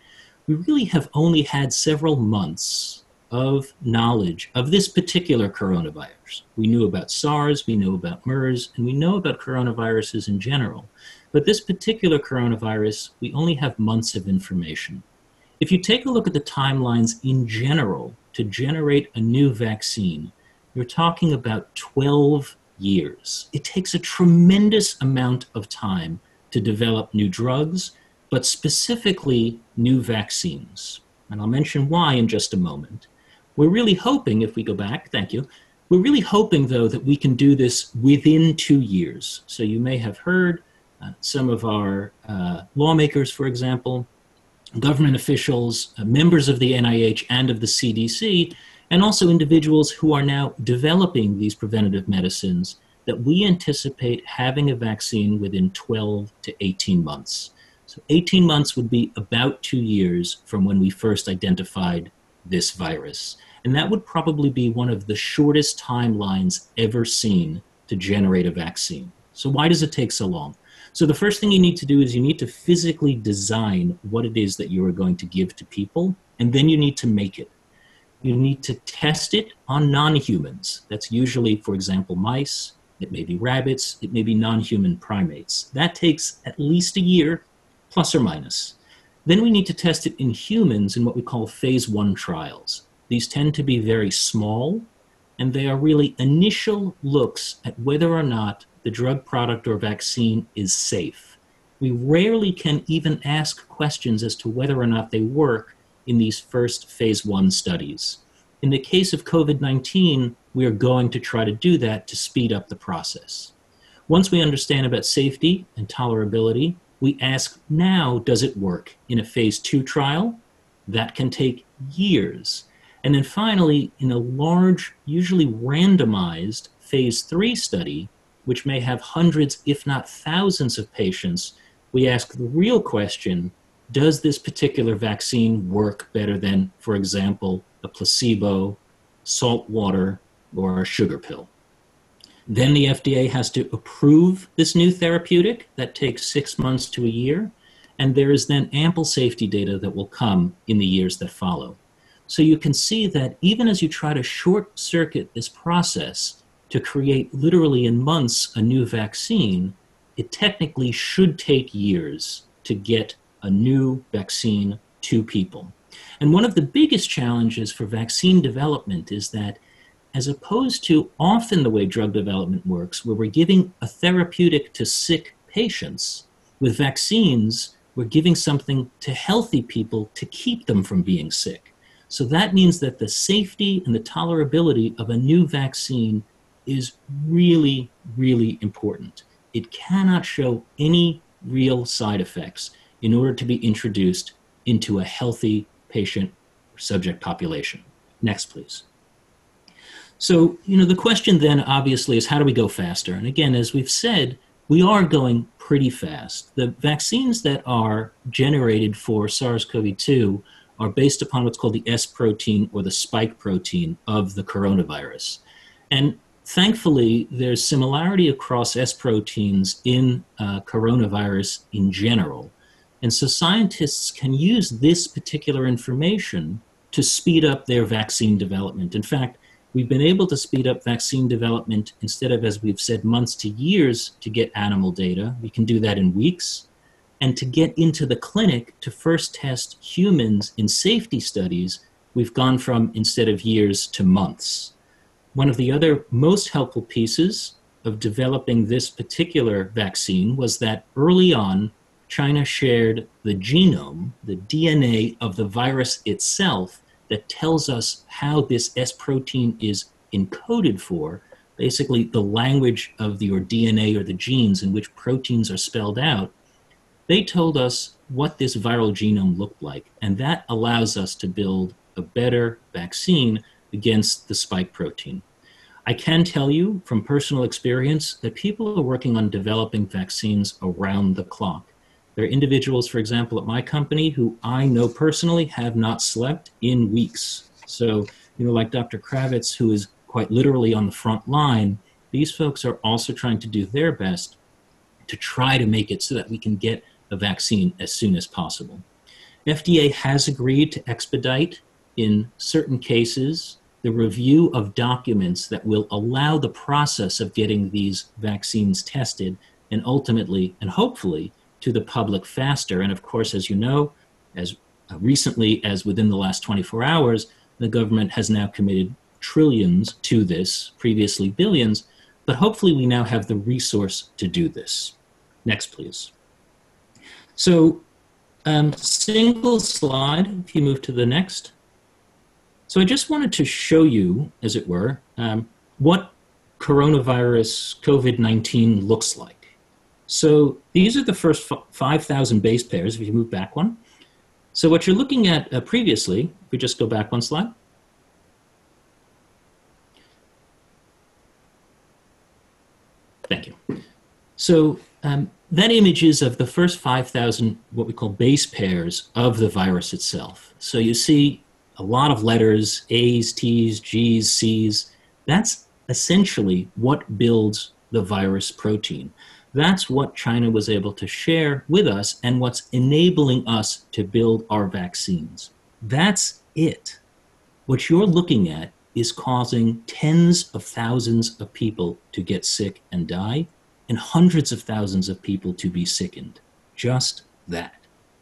we really have only had several months of knowledge of this particular coronavirus. We knew about SARS, we knew about MERS, and we know about coronaviruses in general. But this particular coronavirus, we only have months of information. If you take a look at the timelines in general to generate a new vaccine, you're talking about 12 years. It takes a tremendous amount of time to develop new drugs, but specifically new vaccines. And I'll mention why in just a moment. We're really hoping, if we go back, thank you, we're really hoping, though, that we can do this within two years. So you may have heard uh, some of our uh, lawmakers, for example, government officials, uh, members of the NIH and of the CDC, and also individuals who are now developing these preventative medicines that we anticipate having a vaccine within 12 to 18 months. So 18 months would be about two years from when we first identified this virus. And that would probably be one of the shortest timelines ever seen to generate a vaccine. So why does it take so long? So the first thing you need to do is you need to physically design what it is that you are going to give to people, and then you need to make it. You need to test it on non humans. That's usually, for example, mice, it may be rabbits, it may be non human primates. That takes at least a year, plus or minus. Then we need to test it in humans in what we call phase one trials. These tend to be very small, and they are really initial looks at whether or not the drug product or vaccine is safe. We rarely can even ask questions as to whether or not they work in these first phase one studies. In the case of COVID 19, we are going to try to do that to speed up the process. Once we understand about safety and tolerability, we ask now, does it work in a phase two trial? That can take years. And then finally, in a large, usually randomized phase three study, which may have hundreds, if not thousands, of patients, we ask the real question does this particular vaccine work better than, for example, a placebo, salt water, or a sugar pill? Then the FDA has to approve this new therapeutic. That takes six months to a year. And there is then ample safety data that will come in the years that follow. So you can see that even as you try to short circuit this process to create literally in months a new vaccine, it technically should take years to get a new vaccine to people. And one of the biggest challenges for vaccine development is that as opposed to often the way drug development works, where we're giving a therapeutic to sick patients, with vaccines, we're giving something to healthy people to keep them from being sick. So that means that the safety and the tolerability of a new vaccine is really, really important. It cannot show any real side effects in order to be introduced into a healthy patient subject population. Next, please. So, you know, the question then obviously is how do we go faster? And again, as we've said, we are going pretty fast. The vaccines that are generated for SARS CoV 2 are based upon what's called the S protein or the spike protein of the coronavirus. And thankfully, there's similarity across S proteins in uh, coronavirus in general. And so scientists can use this particular information to speed up their vaccine development. In fact, we've been able to speed up vaccine development instead of, as we've said, months to years to get animal data. We can do that in weeks. And to get into the clinic to first test humans in safety studies, we've gone from instead of years to months. One of the other most helpful pieces of developing this particular vaccine was that early on, China shared the genome, the DNA of the virus itself, that tells us how this S protein is encoded for, basically the language of the or DNA or the genes in which proteins are spelled out, they told us what this viral genome looked like, and that allows us to build a better vaccine against the spike protein. I can tell you from personal experience that people are working on developing vaccines around the clock. There are individuals, for example, at my company who I know personally have not slept in weeks. So, you know, like Dr. Kravitz, who is quite literally on the front line, these folks are also trying to do their best to try to make it so that we can get a vaccine as soon as possible. FDA has agreed to expedite, in certain cases, the review of documents that will allow the process of getting these vaccines tested and ultimately and hopefully to the public faster. And of course, as you know, as recently as within the last 24 hours, the government has now committed trillions to this, previously billions, but hopefully we now have the resource to do this. Next, please. So, um, single slide, if you move to the next. So, I just wanted to show you, as it were, um, what coronavirus COVID 19 looks like. So these are the first 5,000 base pairs, if you move back one. So what you're looking at uh, previously, if we just go back one slide. Thank you. So um, that image is of the first 5,000, what we call base pairs of the virus itself. So you see a lot of letters, A's, T's, G's, C's. That's essentially what builds the virus protein. That's what China was able to share with us and what's enabling us to build our vaccines. That's it. What you're looking at is causing tens of thousands of people to get sick and die, and hundreds of thousands of people to be sickened. Just that.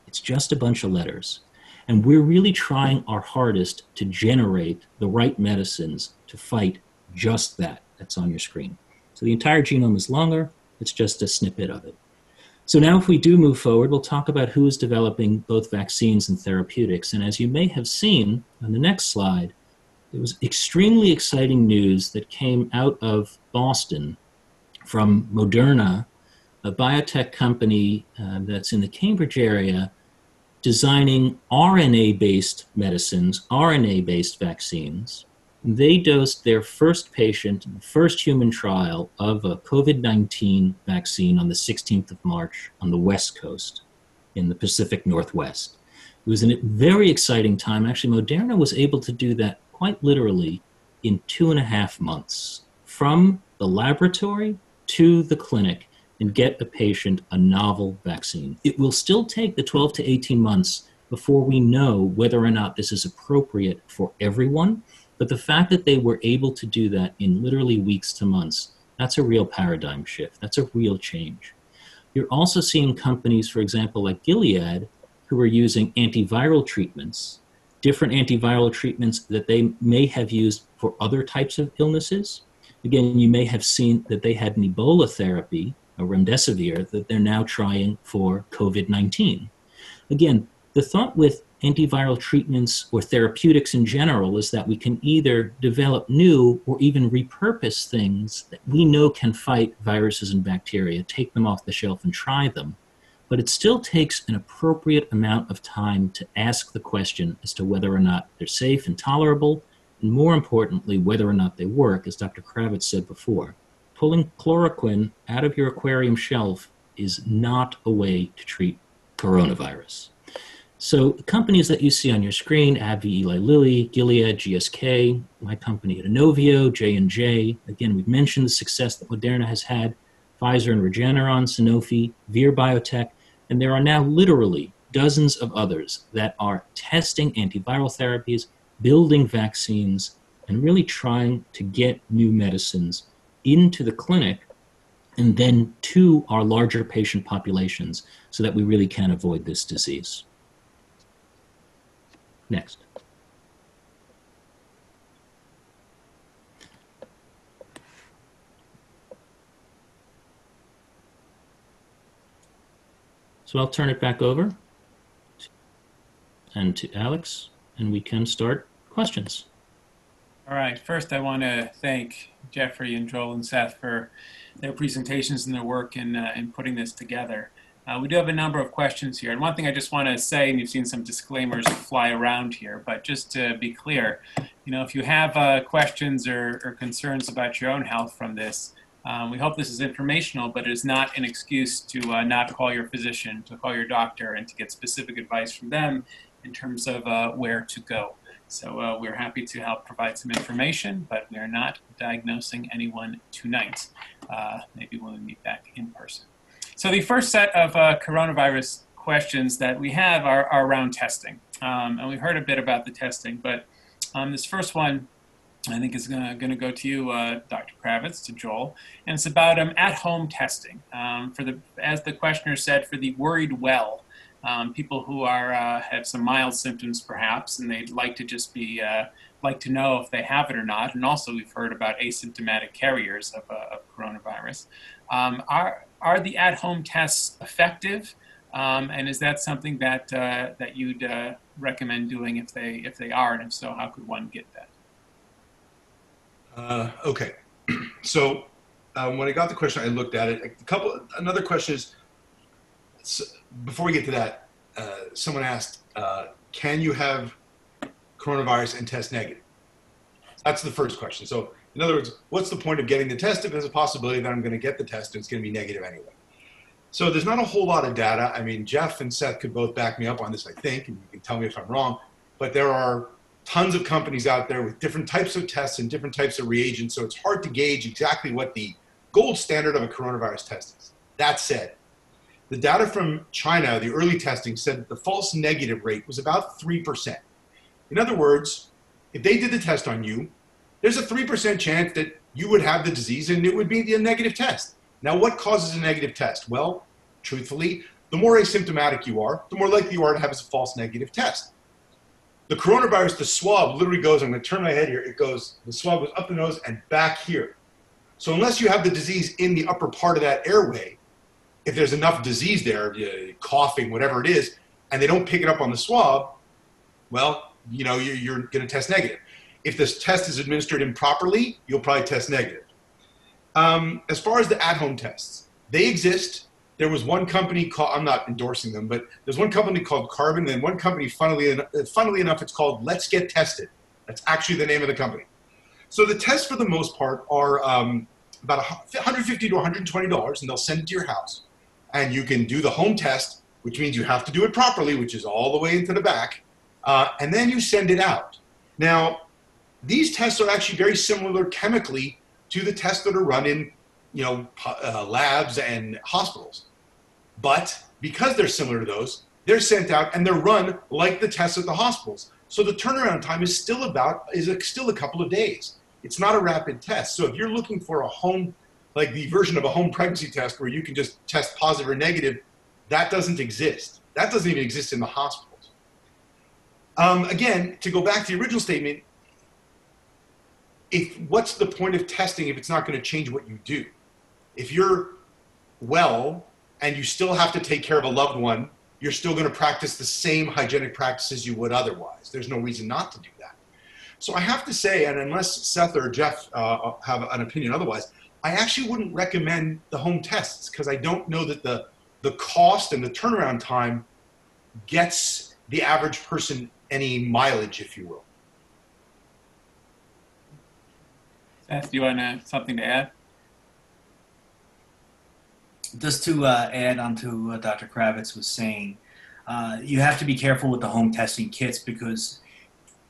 It's just a bunch of letters. And we're really trying our hardest to generate the right medicines to fight just that. That's on your screen. So the entire genome is longer, it's just a snippet of it. So now if we do move forward, we'll talk about who is developing both vaccines and therapeutics. And as you may have seen on the next slide, it was extremely exciting news that came out of Boston from Moderna, a biotech company uh, that's in the Cambridge area, designing RNA based medicines, RNA based vaccines. They dosed their first patient in the first human trial of a COVID 19 vaccine on the 16th of March on the West Coast in the Pacific Northwest. It was a very exciting time. Actually, Moderna was able to do that quite literally in two and a half months from the laboratory to the clinic and get a patient a novel vaccine. It will still take the 12 to 18 months before we know whether or not this is appropriate for everyone. But the fact that they were able to do that in literally weeks to months, that's a real paradigm shift. That's a real change. You're also seeing companies, for example, like Gilead, who are using antiviral treatments, different antiviral treatments that they may have used for other types of illnesses. Again, you may have seen that they had an Ebola therapy a remdesivir that they're now trying for COVID 19. Again, the thought with antiviral treatments or therapeutics in general is that we can either develop new or even repurpose things that we know can fight viruses and bacteria, take them off the shelf and try them. But it still takes an appropriate amount of time to ask the question as to whether or not they're safe and tolerable, and more importantly, whether or not they work, as Dr. Kravitz said before pulling chloroquine out of your aquarium shelf is not a way to treat coronavirus. So companies that you see on your screen, AbbVie, Eli Lilly, Gilead, GSK, my company at Inovio, J&J. Again, we've mentioned the success that Moderna has had, Pfizer and Regeneron, Sanofi, Vir Biotech, and there are now literally dozens of others that are testing antiviral therapies, building vaccines, and really trying to get new medicines into the clinic and then to our larger patient populations so that we really can avoid this disease. Next. So I'll turn it back over and to Alex, and we can start questions. All right. First, I want to thank Jeffrey and Joel and Seth for their presentations and their work in, uh, in putting this together. Uh, we do have a number of questions here. And one thing I just want to say, and you've seen some disclaimers fly around here, but just to be clear, you know, if you have uh, questions or, or, concerns about your own health from this, um, we hope this is informational, but it is not an excuse to uh, not call your physician, to call your doctor, and to get specific advice from them in terms of uh, where to go. So uh, we're happy to help provide some information, but we are not diagnosing anyone tonight. Uh, maybe when we meet back in person. So the first set of uh, coronavirus questions that we have are, are around testing. Um, and we heard a bit about the testing, but um, this first one I think is going to go to you, uh, Dr. Kravitz, to Joel, and it's about um, at-home testing. Um, for the, as the questioner said, for the worried well, um, people who are uh, have some mild symptoms perhaps, and they'd like to just be uh, like to know if they have it or not. And also, we've heard about asymptomatic carriers of, uh, of coronavirus. Um, are are the at-home tests effective? Um, and is that something that uh, that you'd uh, recommend doing if they if they are, and if so, how could one get that? Uh, okay, so um, when I got the question, I looked at it. A couple. Another question is so before we get to that, uh, someone asked, uh, can you have coronavirus and test negative? That's the first question. So, in other words, what's the point of getting the test if there's a possibility that I'm going to get the test and it's going to be negative anyway? So, there's not a whole lot of data. I mean, Jeff and Seth could both back me up on this, I think, and you can tell me if I'm wrong. But there are tons of companies out there with different types of tests and different types of reagents. So, it's hard to gauge exactly what the gold standard of a coronavirus test is. That said, the data from China, the early testing, said that the false negative rate was about 3%. In other words, if they did the test on you there's a 3% chance that you would have the disease and it would be a negative test. Now, what causes a negative test? Well, truthfully, the more asymptomatic you are, the more likely you are to have a false negative test. The coronavirus, the swab literally goes, I'm going to turn my head here, it goes, the swab goes up the nose and back here. So, unless you have the disease in the upper part of that airway, if there's enough disease there, coughing, whatever it is, and they don't pick it up on the swab, well, you know, you're, you're going to test negative. If this test is administered improperly, you'll probably test negative. Um, as far as the at-home tests, they exist. There was one company called, I'm not endorsing them, but there's one company called Carbon, and one company, funnily, enough, funnily enough, it's called Let's Get Tested. That's actually the name of the company. So the tests, for the most part, are um, about 150 to 120 dollars, and they'll send it to your house, and you can do the home test, which means you have to do it properly, which is all the way into the back, uh, and then you send it out. Now, these tests are actually very similar chemically to the tests that are run in, you know, uh, labs and hospitals. But because they're similar to those, they're sent out and they're run like the tests at the hospitals. So the turnaround time is still about is still a couple of days. It's not a rapid test. So if you're looking for a home, like the version of a home pregnancy test where you can just test positive or negative, that doesn't exist. That doesn't even exist in the hospitals. Um, again, to go back to the original statement, if what's the point of testing if it's not going to change what you do? If you're well and you still have to take care of a loved one, you're still going to practice the same hygienic practices you would otherwise. There's no reason not to do that. So I have to say, and unless Seth or Jeff uh, have an opinion otherwise, I actually wouldn't recommend the home tests because I don't know that the the cost and the turnaround time gets the average person any mileage, if you will. Seth, do you want to, have something to add? Just to uh, add on to what Dr. Kravitz was saying, uh, you have to be careful with the home testing kits because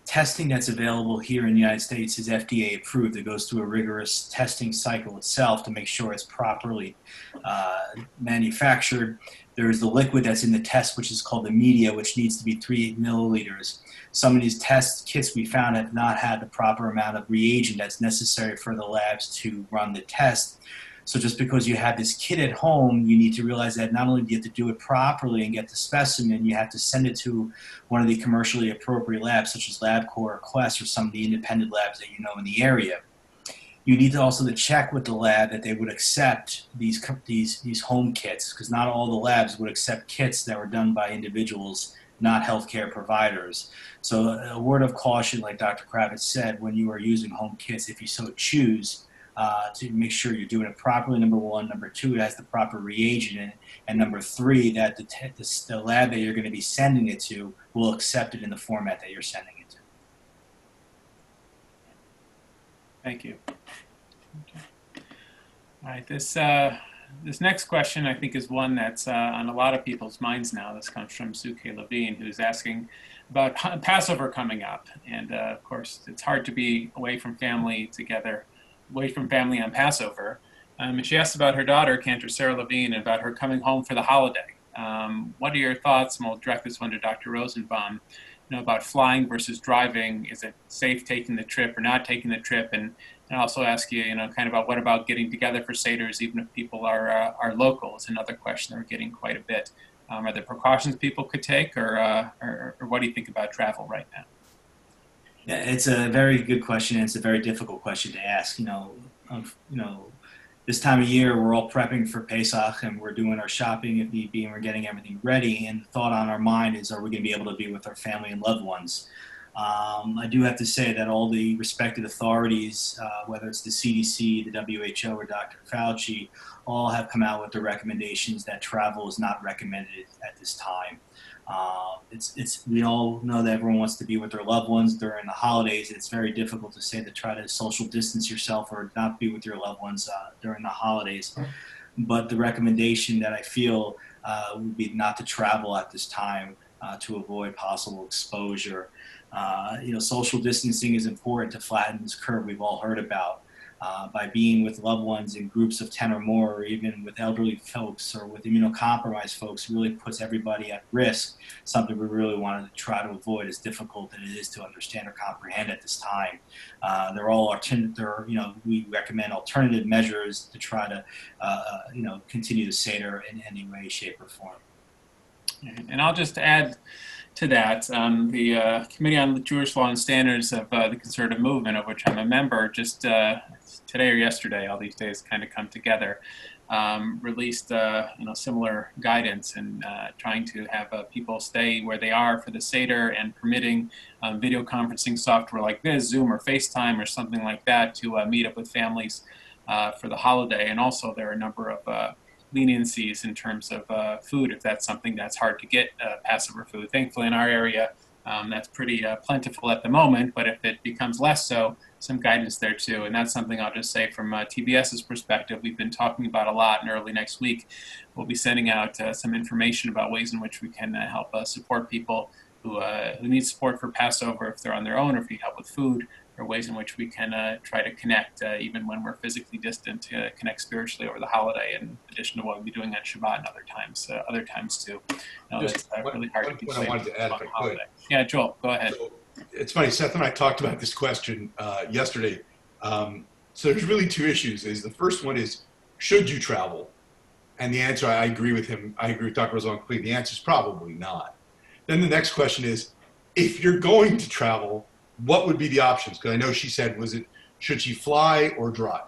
testing that's available here in the United States is FDA approved. It goes through a rigorous testing cycle itself to make sure it's properly uh, manufactured. There's the liquid that's in the test, which is called the media, which needs to be three milliliters. Some of these test kits we found have not had the proper amount of reagent that's necessary for the labs to run the test. So just because you have this kit at home, you need to realize that not only do you have to do it properly and get the specimen, you have to send it to one of the commercially appropriate labs, such as LabCorp or Quest or some of the independent labs that you know in the area. You need to also to check with the lab that they would accept these these these home kits, because not all the labs would accept kits that were done by individuals, not healthcare providers. So a word of caution, like Dr. Kravitz said, when you are using home kits, if you so choose, uh, to make sure you're doing it properly. Number one, number two, it has the proper reagent in it, and number three, that the, te- the, the lab that you're going to be sending it to will accept it in the format that you're sending it to. Thank you. Okay. All right, this uh, this next question I think is one that's uh, on a lot of people's minds now. This comes from Suke Levine, who's asking about Passover coming up, and uh, of course, it's hard to be away from family together away from family on Passover. Um, and she asked about her daughter, Cantor Sarah Levine, and about her coming home for the holiday. Um, what are your thoughts? And we'll direct this one to Dr. Rosenbaum. You know, about flying versus driving. Is it safe taking the trip or not taking the trip? And, and also ask you, you know, kind of about what about getting together for Seder's, even if people are uh, are local? Is another question that we're getting quite a bit. Um, are there precautions people could take, or, uh, or, or what do you think about travel right now? Yeah, it's a very good question. It's a very difficult question to ask. You know, of, you know, this time of year we're all prepping for Pesach and we're doing our shopping if need be, and we're getting everything ready. And the thought on our mind is, are we going to be able to be with our family and loved ones? Um, I do have to say that all the respected authorities, uh, whether it's the CDC, the WHO, or Dr. Fauci, all have come out with the recommendations that travel is not recommended at this time. Uh, it's it's we all know that everyone wants to be with their loved ones during the holidays. It's very difficult to say to try to social distance yourself or not be with your loved ones uh, during the holidays. But the recommendation that I feel uh, would be not to travel at this time uh, to avoid possible exposure. Uh, you know, social distancing is important to flatten this curve we've all heard about. uh, by being with loved ones in groups of 10 or more, or even with elderly folks or with immunocompromised folks, really puts everybody at risk. Something we really wanted to try to avoid, as difficult as it is to understand or comprehend at this time. Uh, they're all alternative. You know, we recommend alternative measures to try to, uh, you know, continue the Seder in any way, shape, or form. And I'll just add to that, um, the uh, Committee on Jewish Law and Standards of uh, the Conservative Movement, of which I'm a member, just uh, today or yesterday, all these days kind of come together, um, released uh, you know similar guidance and uh, trying to have uh, people stay where they are for the Seder and permitting um, video conferencing software like this, Zoom or FaceTime or something like that, to meet up with families for the holiday. And also, there are a number of leniencies in terms of uh, food if that's something that's hard to get uh, Passover food. Thankfully, in our area, um, that's pretty uh, plentiful at the moment, but if it becomes less so, some guidance there too. And that's something I'll just say from uh, TBS's perspective, we've been talking about a lot, and early next week, we'll be sending out uh, some information about ways in which we can uh, help support people who, who need support for Passover if they're on their own or if we help with food or ways in which we can uh, try to connect, uh, even when we're physically distant, to connect spiritually over the holiday. In addition to what we'll be doing at Shabbat and other times, uh, other times too. You know, it's uh, really hard one to point I wanted to add, if I could. Yeah, Joel, go ahead. So, it's funny, Seth and I talked about this question uh, yesterday. Um, so there's really two issues. Is the first one is should you travel? And the answer, I agree with him. I agree with Dr. Rosal Clee. The answer is probably not. Then the next question is, if you're going to travel, what would be the options? Because I know she said, was it should she fly or drive?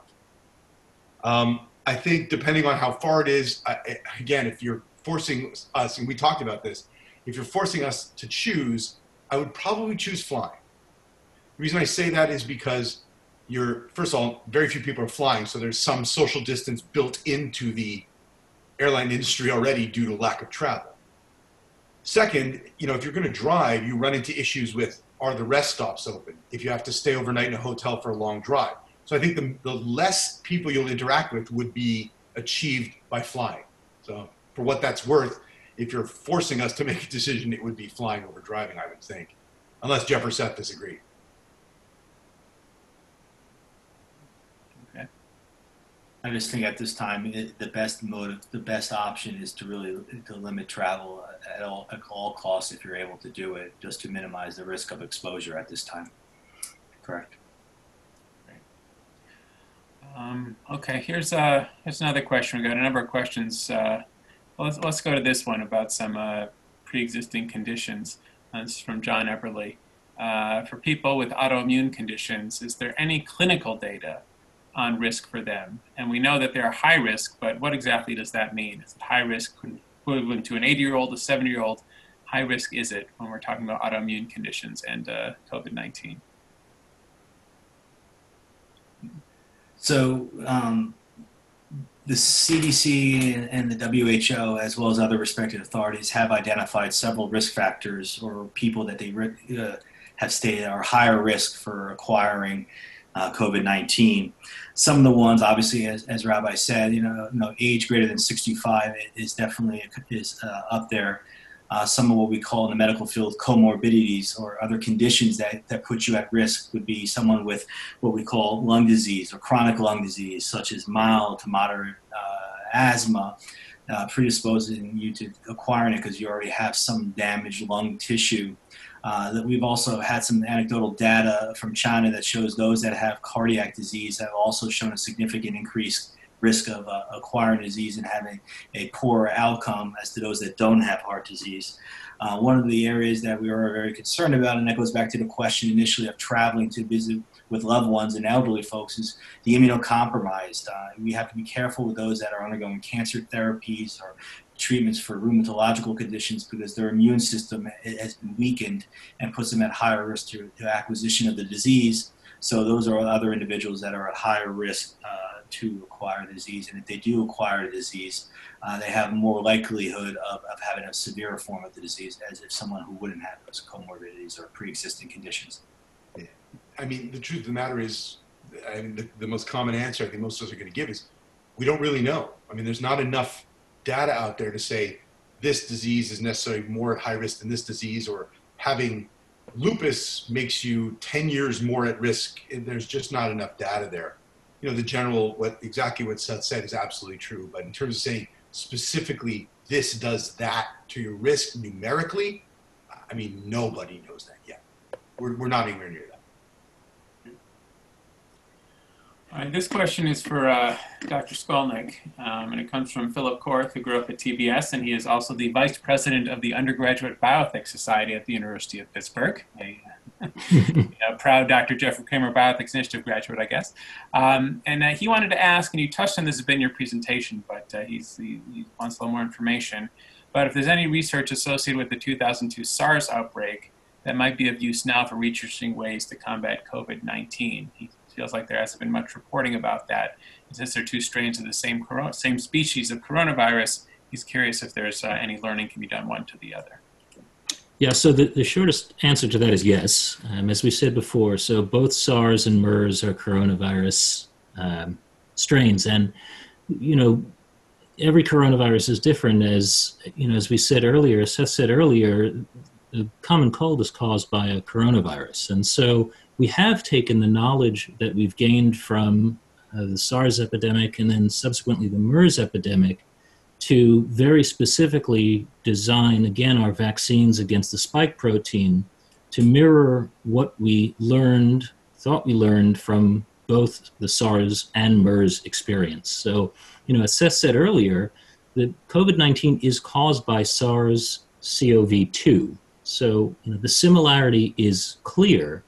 Um, I think depending on how far it is, I, again, if you're forcing us, and we talked about this, if you're forcing us to choose, I would probably choose flying. The reason I say that is because you're, first of all, very few people are flying, so there's some social distance built into the airline industry already due to lack of travel. Second, you know, if you're going to drive, you run into issues with are the rest stops open? If you have to stay overnight in a hotel for a long drive. So I think the, the less people you'll interact with would be achieved by flying. So for what that's worth, if you're forcing us to make a decision, it would be flying over driving, I would think, unless Jeff Seth. I just think at this time, it, the best motive, the best option is to really to limit travel at all at all costs if you're able to do it, just to minimize the risk of exposure at this time. Correct. Um, okay, here's uh, here's another question. We got a number of questions. Uh, let's let's go to this one about some uh, pre-existing conditions. Uh, this is from John Eberly. Uh, for people with autoimmune conditions, is there any clinical data on risk for them? And we know that they're high risk, but what exactly does that mean? Is it high risk equivalent to an 80-year-old, a 70-year-old? High risk is it when we're talking about autoimmune conditions and uh, COVID-19? So um, the CDC and the WHO, as well as other respected authorities, have identified several risk factors or people that they uh, have stated are higher risk for acquiring uh, COVID-19. Some of the ones, obviously, as, as Rabbi said, you know, you know, age greater than 65 is definitely is uh, up there. Uh, some of what we call in the medical field comorbidities or other conditions that, that put you at risk would be someone with what we call lung disease or chronic lung disease, such as mild to moderate uh, asthma, uh, predisposing you to acquiring it because you already have some damaged lung tissue. Uh, that we've also had some anecdotal data from China that shows those that have cardiac disease have also shown a significant increased risk of uh, acquiring disease and having a poorer outcome as to those that don't have heart disease. Uh, one of the areas that we are very concerned about, and that goes back to the question initially of traveling to visit with loved ones and elderly folks, is the immunocompromised. Uh, we have to be careful with those that are undergoing cancer therapies or treatments for rheumatological conditions because their immune system has been weakened and puts them at higher risk to, to acquisition of the disease. So those are other individuals that are at higher risk uh, to acquire the disease. And if they do acquire disease, uh, they have more likelihood of, of having a severe form of the disease as if someone who wouldn't have those comorbidities or pre-existing conditions. I mean, the truth of the matter is, I mean, the, the most common answer I think most of us are going to give is we don't really know. I mean, there's not enough data out there to say this disease is necessarily more at high risk than this disease or having lupus makes you 10 years more at risk. Eh, there's just not enough data there. you know, the general, what exactly what Seth said is absolutely true. But in terms of saying specifically this does that to your risk numerically, I mean, nobody knows that yet. We're, we're not anywhere near that. All right, this question is for uh, Dr. Skolnik, um, and it comes from Philip Korth, who grew up at TBS, and he is also the vice president of the Undergraduate Bioethics Society at the University of Pittsburgh. A, a proud Dr. Jeffrey Kramer Bioethics Initiative graduate, I guess. Um, and uh, he wanted to ask, and you touched on this a bit in your presentation, but uh, he, he wants a little more information. But if there's any research associated with the 2002 SARS outbreak that might be of use now for researching ways to combat COVID 19. He feels like there hasn't been much reporting about that. Since they're two strains of the same, corona, same species of coronavirus, he's curious if there's uh, any learning can be done one to the other. Yeah, so the, the shortest answer to that is yes. Um, as we said before, so both SARS and MERS are coronavirus um, strains. And, you know, every coronavirus is different as, you know, as we said earlier, as Seth said earlier, the common cold is caused by a coronavirus. And so we have taken the knowledge that we've gained from uh, the SARS epidemic and then subsequently the MERS epidemic to very specifically design, again, our vaccines against the spike protein to mirror what we learned, thought we learned from both the SARS and MERS experience. So, you know, as Seth said earlier, that COVID 19 is caused by SARS CoV 2. So you know, the similarity is clear.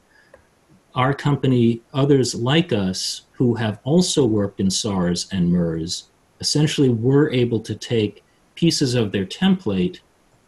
Our company, others like us who have also worked in SARS and MERS, essentially were able to take pieces of their template,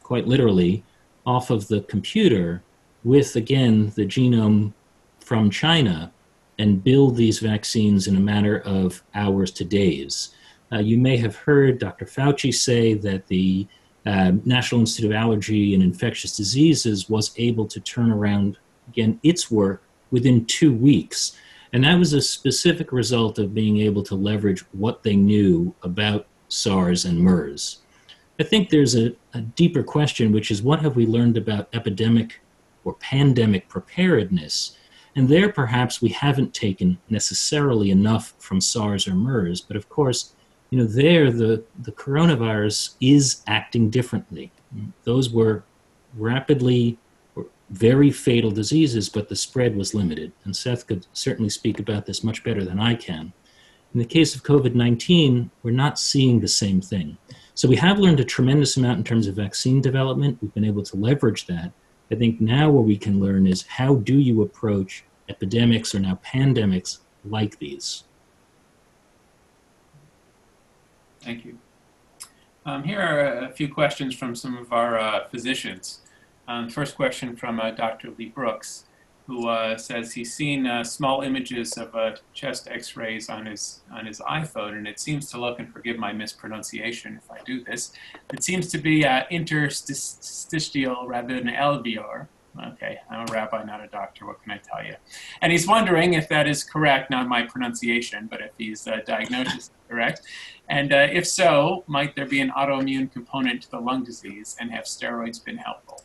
quite literally, off of the computer with, again, the genome from China and build these vaccines in a matter of hours to days. Uh, you may have heard Dr. Fauci say that the uh, National Institute of Allergy and Infectious Diseases was able to turn around, again, its work within two weeks. And that was a specific result of being able to leverage what they knew about SARS and MERS. I think there's a, a deeper question, which is what have we learned about epidemic or pandemic preparedness? And there, perhaps, we haven't taken necessarily enough from SARS or MERS, but of course, you know, there the, the coronavirus is acting differently. Those were rapidly very fatal diseases, but the spread was limited. And Seth could certainly speak about this much better than I can. In the case of COVID 19, we're not seeing the same thing. So we have learned a tremendous amount in terms of vaccine development. We've been able to leverage that. I think now what we can learn is how do you approach epidemics or now pandemics like these? Thank you. Um, here are a few questions from some of our uh, physicians. Um, first question from uh, Dr. Lee Brooks, who uh, says he's seen uh, small images of uh, chest X-rays on his on his iPhone, and it seems to look, and forgive my mispronunciation if I do this, it seems to be uh, interstitial rather than alveolar. Okay, I'm a rabbi, not a doctor. What can I tell you? And he's wondering if that is correct, not my pronunciation, but if his uh, diagnosis is correct. And uh, if so, might there be an autoimmune component to the lung disease and have steroids been helpful?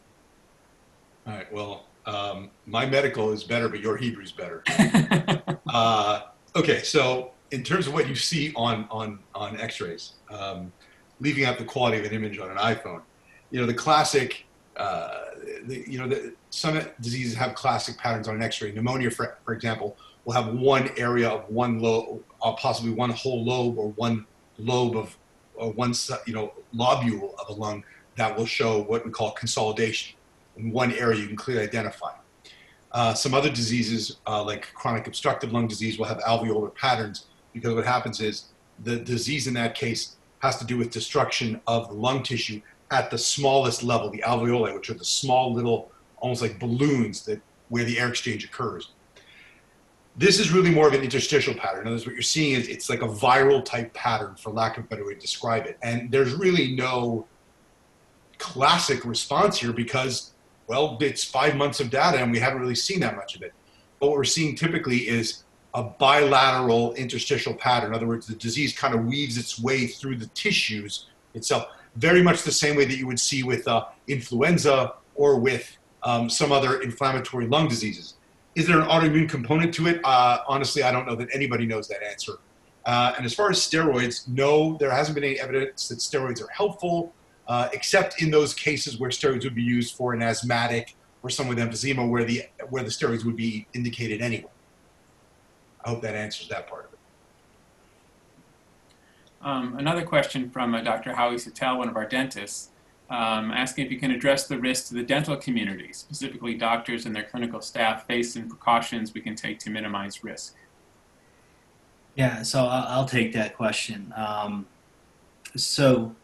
All right, well, um, my medical is better, but your Hebrew's better. uh, okay, so in terms of what you see on, on, on x-rays, um, leaving out the quality of an image on an iPhone, you know, the classic uh, the, you know, the, some diseases have classic patterns on an X-ray. Pneumonia, for, for example, will have one area of one lobe, or uh, possibly one whole lobe or one lobe of, or one, you know, lobule of a lung that will show what we call consolidation. In one area, you can clearly identify. Uh, some other diseases, uh, like chronic obstructive lung disease, will have alveolar patterns because what happens is the disease in that case has to do with destruction of the lung tissue at the smallest level, the alveoli, which are the small little, almost like balloons that where the air exchange occurs. This is really more of an interstitial pattern. In other words, what you're seeing is it's like a viral type pattern, for lack of a better way to describe it. And there's really no classic response here because, well, it's five months of data and we haven't really seen that much of it. But what we're seeing typically is a bilateral interstitial pattern. In other words, the disease kind of weaves its way through the tissues itself very much the same way that you would see with uh, influenza or with um, some other inflammatory lung diseases. Is there an autoimmune component to it? Uh, honestly, I don't know that anybody knows that answer. Uh, and as far as steroids, no, there hasn't been any evidence that steroids are helpful, uh, except in those cases where steroids would be used for an asthmatic or someone with emphysema, where the where the steroids would be indicated anyway. I hope that answers that part of it. Um, another question from uh, Dr. Howie Satel, one of our dentists, um, asking if you can address the risk to the dental community, specifically doctors and their clinical staff, face and precautions we can take to minimize risk. Yeah, so I'll, I'll take that question. Um, so,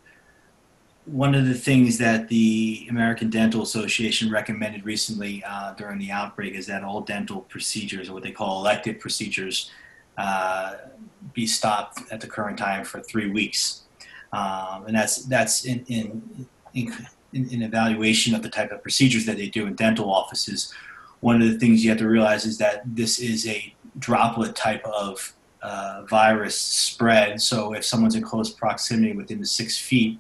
one of the things that the American Dental Association recommended recently uh, during the outbreak is that all dental procedures, or what they call elective procedures, uh, be stopped at the current time for three weeks, um, and that's that's in in, in in evaluation of the type of procedures that they do in dental offices. One of the things you have to realize is that this is a droplet type of uh, virus spread. So if someone's in close proximity within the six feet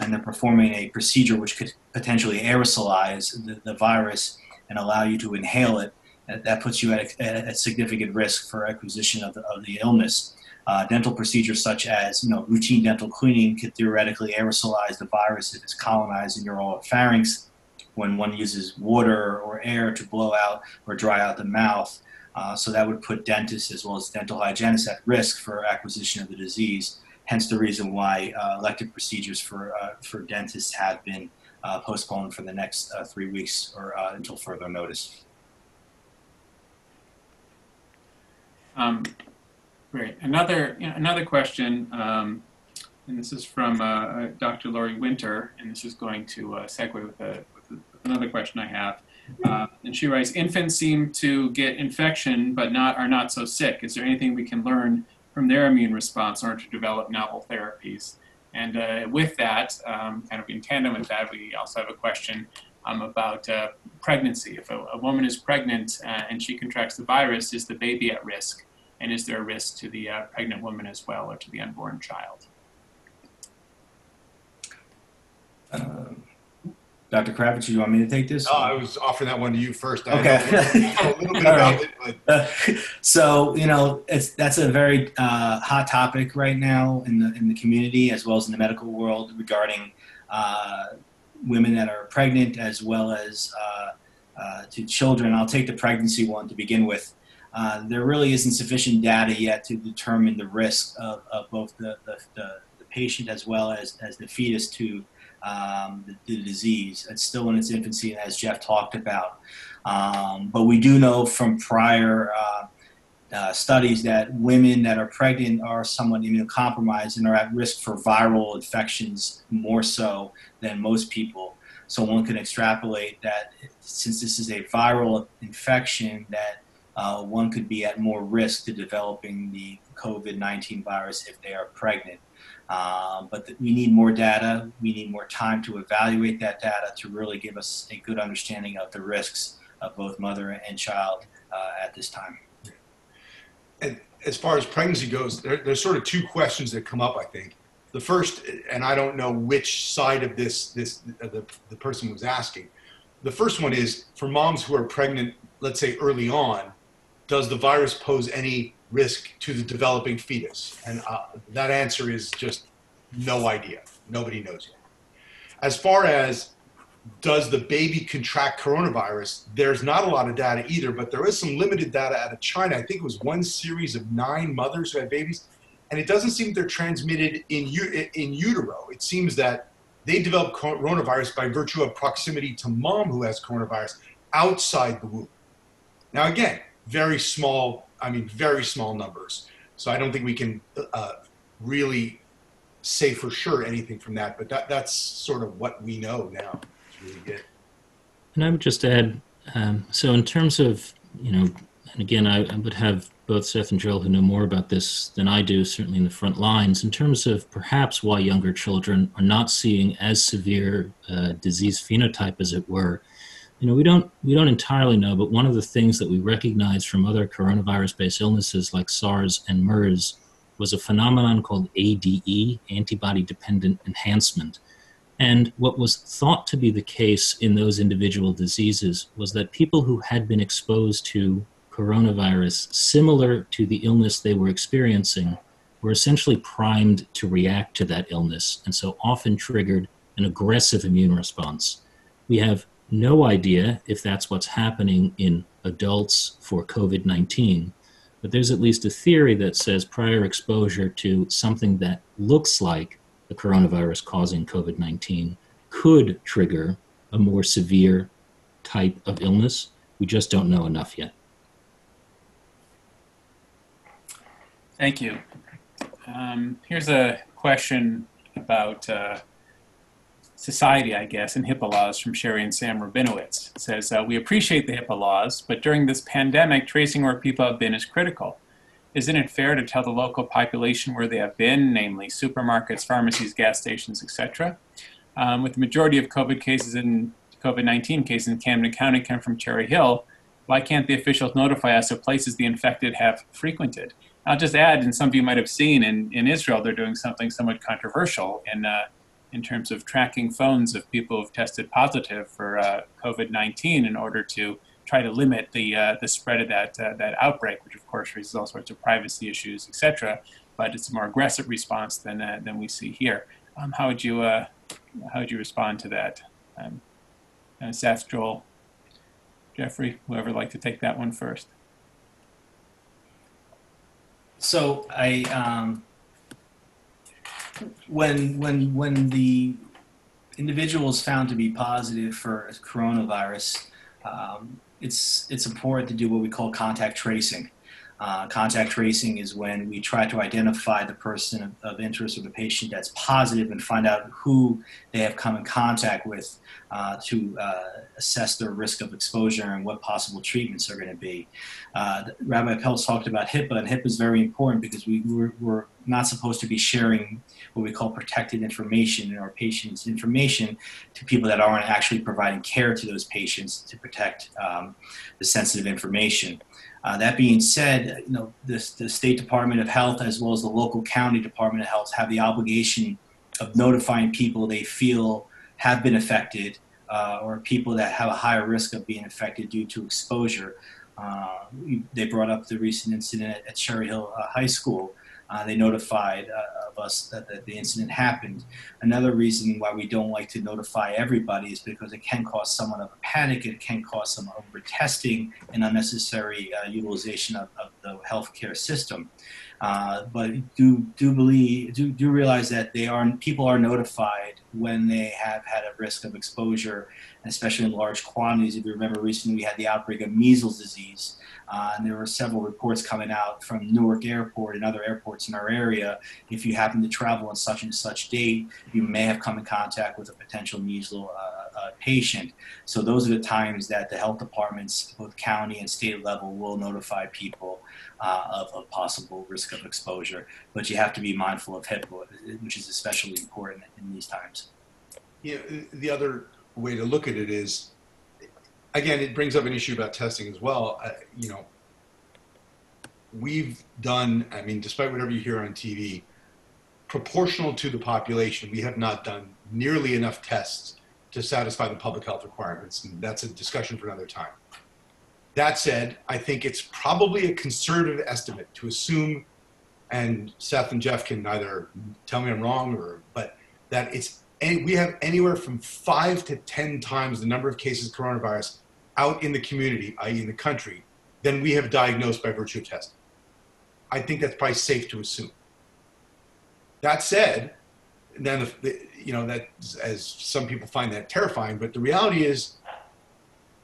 and they're performing a procedure which could potentially aerosolize the, the virus and allow you to inhale it, that, that puts you at a, at a, significant risk for acquisition of the, of the illness. Uh, dental procedures such as you know routine dental cleaning could theoretically aerosolize the virus if it's colonized in your oral pharynx when one uses water or air to blow out or dry out the mouth. Uh, so that would put dentists as well as dental hygienists at risk for acquisition of the disease. Hence the reason why uh, elective procedures for uh, for dentists have been uh, postponed for the next uh, three weeks or until further notice. Um, great. Another you know, another question, um, and this is from Dr. Lori Winter, and this is going to segue with, a, with another question I have. Uh, and she writes, infants seem to get infection but not are not so sick. Is there anything we can learn from their immune response in order to develop novel therapies? And uh, with that, um, kind of in tandem with that, we also have a question um, about uh, pregnancy. If a, a, woman is pregnant uh, and she contracts the virus, is the baby at risk? And is there a risk to the uh, pregnant woman as well or to the unborn child? Um, Dr. Kravitz, do you want me to take this? No, I was offering that one to you first. I Okay. a little bit about it, so you know, it's that's a very uh, hot topic right now in the in the community as well as in the medical world regarding uh, women that are pregnant as well as uh, uh, to children. I'll take the pregnancy one to begin with. Uh, there really isn't sufficient data yet to determine the risk of, of both the, the, the, the patient as well as, as the fetus to um, the, the, disease. It's still in its infancy, as Jeff talked about. Um, but we do know from prior uh, uh, studies that women that are pregnant are somewhat immunocompromised and are at risk for viral infections more so than most people. So one can extrapolate that since this is a viral infection, that uh, one could be at more risk to developing the COVID-19 virus if they are pregnant. Um, but we need more data. We need more time to evaluate that data to really give us a good understanding of the risks of both mother and child uh, at this time. And as far as pregnancy goes, there, there's sort of two questions that come up. I think the first, and I don't know which side of this this the, the person was asking. The first one is for moms who are pregnant, let's say early on, does the virus pose any risk to the developing fetus? And uh, that answer is just no idea. Nobody knows yet. As far as does the baby contract coronavirus, there's not a lot of data either, but there is some limited data out of China. I think it was one series of nine mothers who had babies, and it doesn't seem they're transmitted in, in utero. It seems that they develop coronavirus by virtue of proximity to mom who has coronavirus outside the womb. Now, again, very small I mean, very small numbers. So I don't think we can uh, really say for sure anything from that. But that, that's sort of what we know now. Really. And I would just add, um, so in terms of, you know, and again, I, I, would have both Seth and Joel who know more about this than I do, certainly in the front lines, in terms of perhaps why younger children are not seeing as severe uh, disease phenotype, as it were, you know, we don't we don't entirely know, but one of the things that we recognize from other coronavirus-based illnesses like SARS and MERS was a phenomenon called ADE, antibody-dependent enhancement, And what was thought to be the case in those individual diseases was that people who had been exposed to coronavirus similar to the illness they were experiencing were essentially primed to react to that illness and so often triggered an aggressive immune response. We have no idea if that's what's happening in adults for COVID 19, but there's at least a theory that says prior exposure to something that looks like the coronavirus causing COVID 19 could trigger a more severe type of illness. We just don't know enough yet. Thank you. Um, here's a question about uh, society, I guess, and HIPAA laws from Sherry and Sam Rabinowitz. It says, uh, We appreciate the HIPAA laws, but during this pandemic, tracing where people have been is critical. Isn't it fair to tell the local population where they have been, namely supermarkets, pharmacies, gas stations, etc.? Um, with the majority of COVID cases and COVID 19 cases in Camden County come from Cherry Hill, why can't the officials notify us of places the infected have frequented? I'll just add, and some of you might have seen in, in Israel, they're doing something somewhat controversial in, uh, in terms of tracking phones of people who've tested positive for uh, COVID 19 in order to try to limit the, uh, the spread of that, uh, that outbreak, which of course raises all sorts of privacy issues, etc. But it's a more aggressive response than, uh, than we see here. Um, how, would you, uh, how would you respond to that? Um, Seth, Joel, Jeffrey, whoever would like to take that one first. So I, um, when when when the individual is found to be positive for coronavirus, um, it's it's important to do what we call contact tracing. Uh, contact tracing is when we try to identify the person of, of, interest or the patient that's positive and find out who they have come in contact with uh, to uh, assess their risk of exposure and what possible treatments are going to be. Uh, Rabbi Pelz talked about HIPAA, and HIPAA is very important because we, we're, we're, not supposed to be sharing what we call protected information in our patients' information to people that aren't actually providing care to those patients to protect um, the sensitive information. Uh, that being said, you know, this, the State Department of Health as well as the local county Department of Health have the obligation of notifying people they feel have been affected uh, or people that have a higher risk of being affected due to exposure. Uh, they brought up the recent incident at, Cherry Hill uh, High School uh, they notified uh, of us that, that, the incident happened. Another reason why we don't like to notify everybody is because it can cause someone of a panic. It can cause some over testing and unnecessary uh, utilization of, of, the healthcare system. Uh, but do do believe do do realize that they are people are notified when they have had a risk of exposure, especially in large quantities. If you remember, recently we had the outbreak of measles disease. Uh, and there were several reports coming out from Newark Airport and other airports in our area. If you happen to travel on such and such date, you may have come in contact with a potential measles uh, uh, patient. So those are the times that the health departments, both county and state level, will notify people uh, of a possible risk of exposure. But you have to be mindful of HIPAA, which is especially important in these times. Yeah, the other way to look at it is again, it brings up an issue about testing as well. You know, we've done, I mean, despite whatever you hear on TV, proportional to the population, we have not done nearly enough tests to satisfy the public health requirements. And that's a discussion for another time. That said, I think it's probably a conservative estimate to assume, and Seth and Jeff can either tell me I'm wrong or, but that it's we have anywhere from five to 10 times the number of cases of coronavirus out in the community, i.e., in the country, than we have diagnosed by virtue of testing. I think that's probably safe to assume. That said, then the, the, you know that as some people find that terrifying, but the reality is,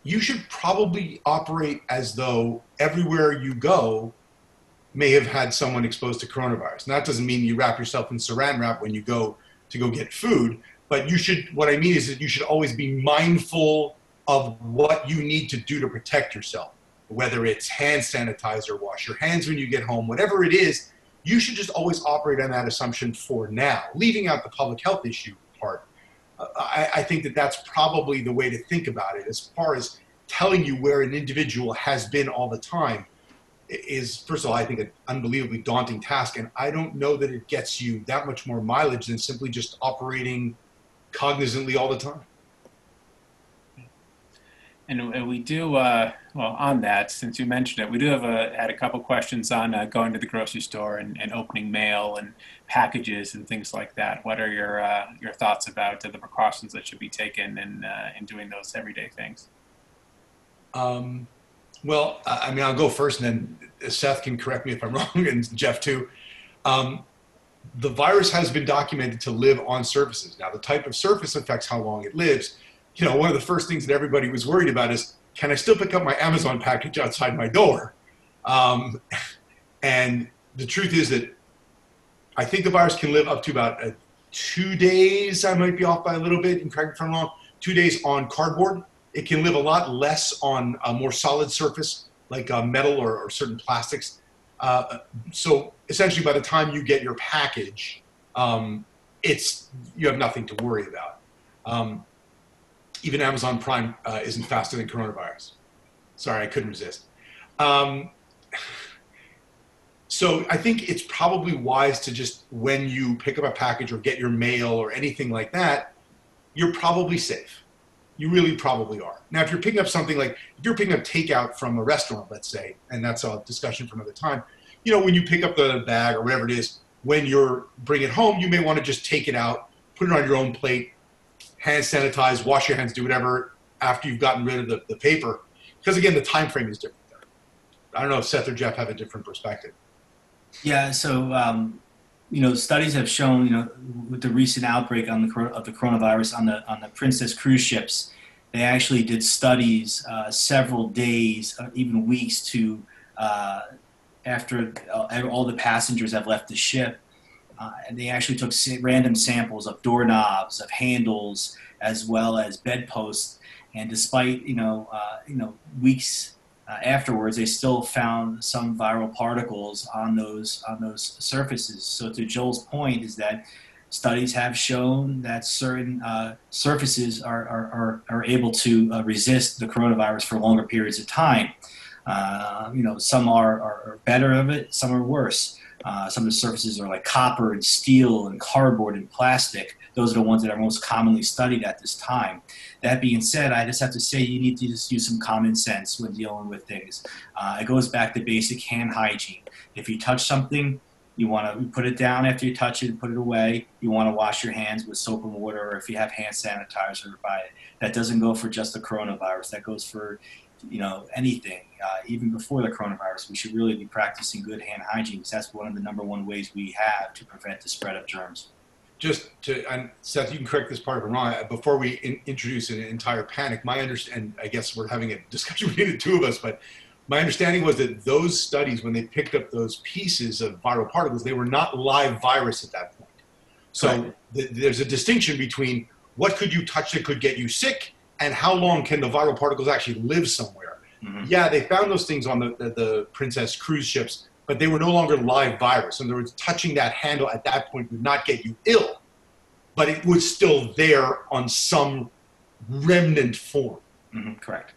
you should probably operate as though everywhere you go may have had someone exposed to coronavirus. And that doesn't mean you wrap yourself in saran wrap when you go to go get food, but you should. What I mean is that you should always be mindful of what you need to do to protect yourself, whether it's hand sanitizer, wash your hands when you get home, whatever it is, you should just always operate on that assumption for now, leaving out the public health issue part. Uh, I, I think that that's probably the way to think about it as far as telling you where an individual has been all the time is first of all i think an unbelievably daunting task and i don't know that it gets you that much more mileage than simply just operating cognizantly all the time. And, and we do, uh, well, on that, since you mentioned it, we do have a, had a couple questions on uh, going to the grocery store and, and opening mail and packages and things like that. What are your uh, your thoughts about uh, the precautions that should be taken in uh, in doing those everyday things? Um, well, I mean, I'll go first, and then Seth can correct me if I'm wrong, and Jeff too. Um, the virus has been documented to live on surfaces. Now, the type of surface affects how long it lives. You know, one of the first things that everybody was worried about is, can I still pick up my Amazon package outside my door? Um, and the truth is that I think the virus can live up to about uh, two days. I might be off by a little bit, and correct me if I'm wrong. Two days on cardboard. It can live a lot less on a more solid surface like uh, metal or, or certain plastics. Uh, so essentially, by the time you get your package, um, it's you have nothing to worry about. Um, even Amazon Prime uh, isn't faster than coronavirus. Sorry, I couldn't resist. Um, so I think it's probably wise to just when you pick up a package or get your mail or anything like that, you're probably safe. You really probably are. Now, if you're picking up something like if you're picking up takeout from a restaurant, let's say, and that's a discussion for another time, you know, when you pick up the bag or whatever it is, when you're bringing it home, you may want to just take it out, put it on your own plate, hand sanitize, wash your hands, do whatever after you've gotten rid of the, the paper. Because again, the time frame is different there. I don't know if Seth or Jeff have a different perspective. Yeah, so um, you know, studies have shown, you know, with the recent outbreak on the of the coronavirus on the on the Princess cruise ships, they actually did studies uh, several days, uh, even weeks, to uh, after uh, all the passengers have left the ship, uh, and they actually took random samples of doorknobs, of handles, as well as bedposts, and despite you know, uh, you know, weeks uh, afterwards, they still found some viral particles on those on those surfaces. So to Joel's point is that studies have shown that certain uh, surfaces are, are, are, are, able to uh, resist the coronavirus for longer periods of time. Uh, you know, some are, are better of it, some are worse. Uh, some of the surfaces are like copper and steel and cardboard and plastic. Those are the ones that are most commonly studied at this time. That being said, I just have to say you need to just use some common sense when dealing with things. Uh, it goes back to basic hand hygiene. If you touch something, you want to put it down after you touch it and put it away. You want to wash your hands with soap and water, or if you have hand sanitizer, buy it. That doesn't go for just the coronavirus. That goes for you know anything uh, even before the coronavirus we should really be practicing good hand hygiene because that's one of the number one ways we have to prevent the spread of germs just to and seth you can correct this part if i'm wrong before we in, introduce an entire panic my understand i guess we're having a discussion between the two of us but my understanding was that those studies when they picked up those pieces of viral particles they were not live virus at that point so right. th- there's a distinction between what could you touch that could get you sick and how long can the viral particles actually live somewhere? Mm-hmm. Yeah, they found those things on the, the, the, Princess cruise ships, but they were no longer live virus. In other words, touching that handle at that point would not get you ill, but it was still there on some remnant form. Mm-hmm. Correct.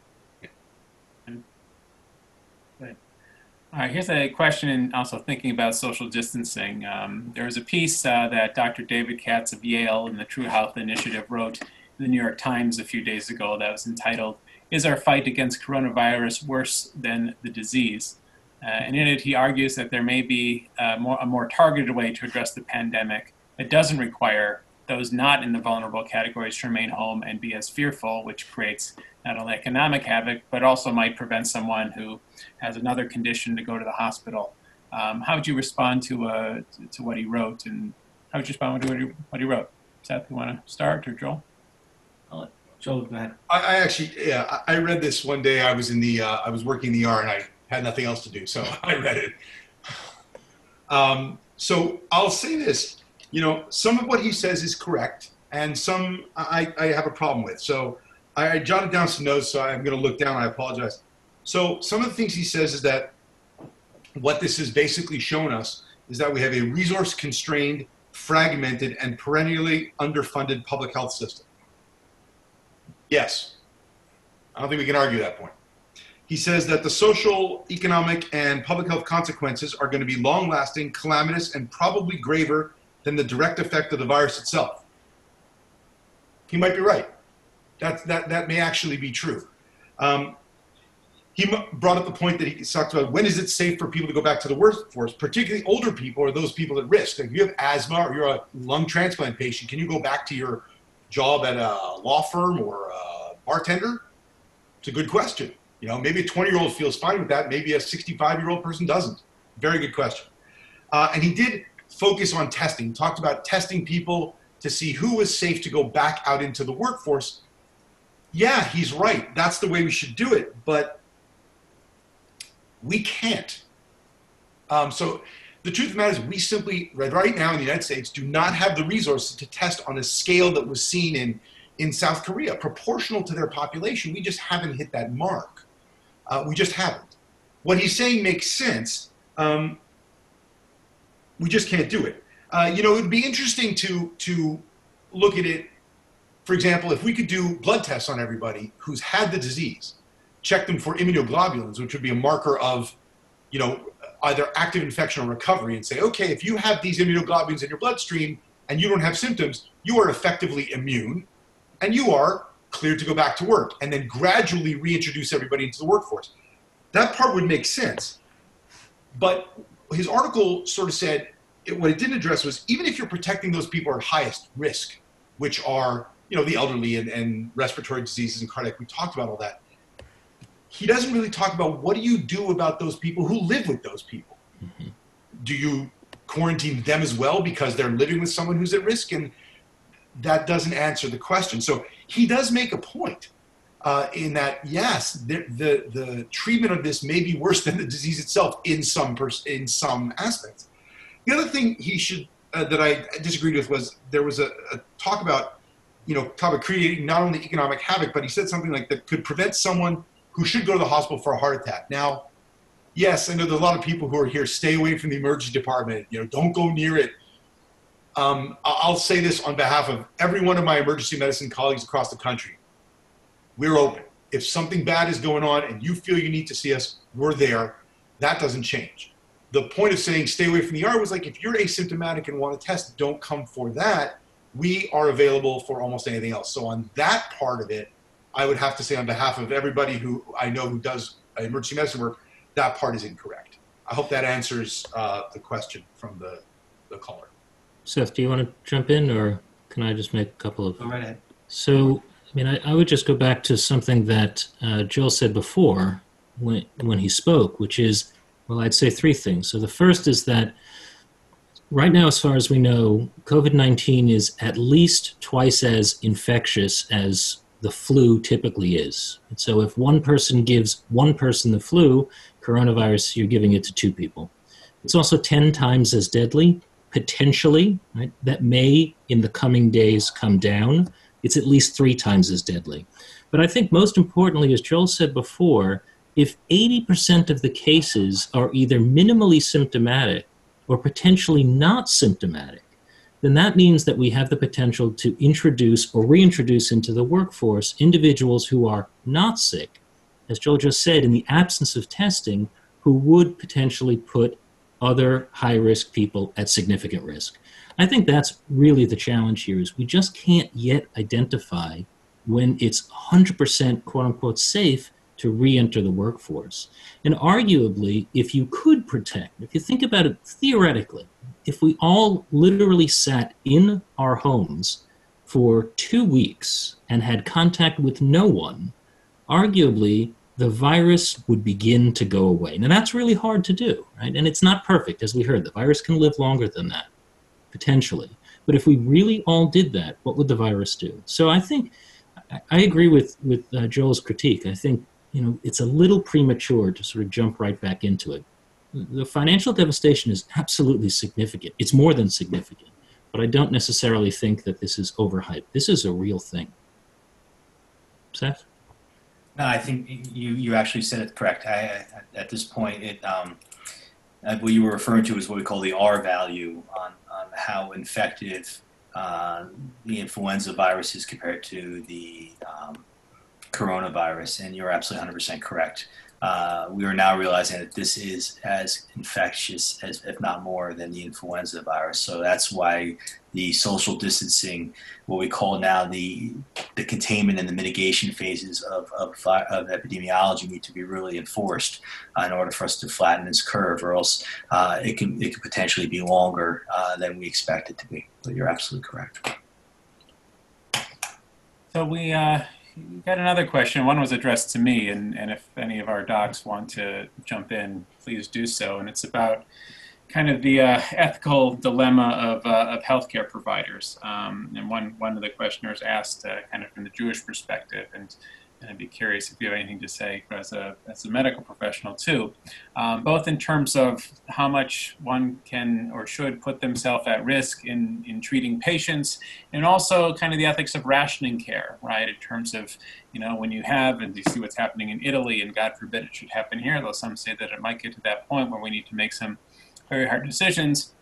All right, here's a question, and also thinking about social distancing. Um, there was a piece uh, that Dr. David Katz of Yale and the True Health Initiative wrote in the New York Times a few days ago that was entitled, Is Our Fight Against Coronavirus Worse Than the Disease? Uh, and in it, he argues that there may be uh, more, a more targeted way to address the pandemic that doesn't require those not in the vulnerable categories to remain home and be as fearful, which creates not only economic havoc, but also might prevent someone who has another condition to go to the hospital. Um, how would you respond to, uh, to, to what he wrote, and how would you respond to what he, what he wrote? Seth, you want to start, or Joel? Joel, go ahead. I, I actually, yeah, I, I read this one day. I was in the, uh, I was working in the ER and I had nothing else to do, so I read it. Um, so I'll say this, you know, some of what he says is correct, and some I, I have a problem with. So I, I jotted down some notes, so I'm going to look down. I apologize. So some of the things he says is that what this has basically shown us is that we have a resource constrained, fragmented, and perennially underfunded public health system. Yes. I don't think we can argue that point. He says that the social, economic, and public health consequences are going to be long lasting, calamitous, and probably graver than the direct effect of the virus itself. He might be right. That, that, that may actually be true. Um, he brought up the point that he talked about when is it safe for people to go back to the workforce, particularly older people or those people at risk. Like if you have asthma or you're a lung transplant patient, can you go back to your job at a law firm or a bartender? It's a good question. You know, maybe a 20 year old feels fine with that. Maybe a 65 year old person doesn't. Very good question. Uh, and he did focus on testing. He talked about testing people to see who was safe to go back out into the workforce. Yeah, he's right. That's the way we should do it. But we can't. Um, so the truth of the matter is, we simply, right now in the United States, do not have the resources to test on a scale that was seen in, in South Korea, proportional to their population. We just haven't hit that mark. Uh, we just haven't. What he's saying makes sense. Um, we just can't do it. Uh, you know, it would be interesting to to look at it. For example, if we could do blood tests on everybody who's had the disease, check them for immunoglobulins, which would be a marker of, you know, either active infection or recovery, and say, okay, if you have these immunoglobulins in your bloodstream and you don't have symptoms, you are effectively immune, and you are cleared to go back to work, and then gradually reintroduce everybody into the workforce. That part would make sense, but his article sort of said it, what it didn't address was even if you're protecting those people at highest risk, which are you know the elderly and, and respiratory diseases and cardiac, we talked about all that. He doesn't really talk about what do you do about those people who live with those people. Mm-hmm. Do you quarantine them as well because they're living with someone who's at risk? And that doesn't answer the question. So he does make a point uh, in that yes, the, the, the treatment of this may be worse than the disease itself in some pers- in some aspects. The other thing he should uh, that I disagreed with was there was a, a, talk about you know about creating not only economic havoc, but he said something like that could prevent someone who should go to the hospital for a heart attack. Now, yes, I know there's a lot of people who are here. Stay away from the emergency department. You know, don't go near it. Um, I'll say this on behalf of every one of my emergency medicine colleagues across the country we're open. If something bad is going on and you feel you need to see us, we're there. That doesn't change. The point of saying stay away from the ER was like if you're asymptomatic and want to test, don't come for that. We are available for almost anything else. So on that part of it, I would have to say on behalf of everybody who I know who does emergency medicine work, that part is incorrect. I hope that answers uh, the question from the, the caller. Seth, do you want to jump in or can I just make a couple of? Go right ahead. So I mean, I, I, would just go back to something that uh, Joel said before when, when he spoke, which is, well, I'd say three things. So the first is that right now, as far as we know, COVID 19 is at least twice as infectious as the flu typically is. And so if one person gives one person the flu, coronavirus, you're giving it to two people. It's also 10 times as deadly, potentially, right? That may in the coming days come down it's at least three times as deadly. But I think most importantly, as Joel said before, if 80% of the cases are either minimally symptomatic or potentially not symptomatic, then that means that we have the potential to introduce or reintroduce into the workforce individuals who are not sick, as Joel just said, in the absence of testing, who would potentially put other high risk people at significant risk. I think that's really the challenge here is we just can't yet identify when it's 100% quote unquote safe to re-enter the workforce. And arguably, if you could protect, if you think about it theoretically, if we all literally sat in our homes for two weeks and had contact with no one, arguably the virus would begin to go away. Now that's really hard to do, right? And it's not perfect, as we heard. The virus can live longer than that potentially. But if we really all did that, what would the virus do? So I think I agree with with uh, Joel's critique. I think you know it's a little premature to sort of jump right back into it. The financial devastation is absolutely significant. It's more than significant, but I don't necessarily think that this is overhyped. This is a real thing. Seth. No, I think you you actually said it correct. I, at this point, it um, what you were referring to is what we call the R value on on how infective uh, the influenza virus is compared to the um, coronavirus, and you're absolutely 100% correct. Uh, we are now realizing that this is as infectious as, if not more, than the influenza virus. So that's why the social distancing, what we call now the the containment and the mitigation phases of, of, of epidemiology, need to be really enforced uh, in order for us to flatten this curve, or else uh, it can it could potentially be longer uh, than we expect it to be. But you're absolutely correct. So we uh, got another question. One was addressed to me, and, and if any of our docs want to jump in, please do so. And it's about kind of the uh, ethical dilemma of, uh, of healthcare providers. Um, and one, one of the questioners asked uh, kind of from the Jewish perspective, and and I'd be curious if you have anything to say as a, as a medical professional too, um, both in terms of how much one can or should put themselves at risk in, in treating patients, and also kind of the ethics of rationing care, right? In terms of, you know, when you have, and you see what's happening in Italy, and God forbid it should happen here, though some say that it might get to that point where we need to make some very hard decisions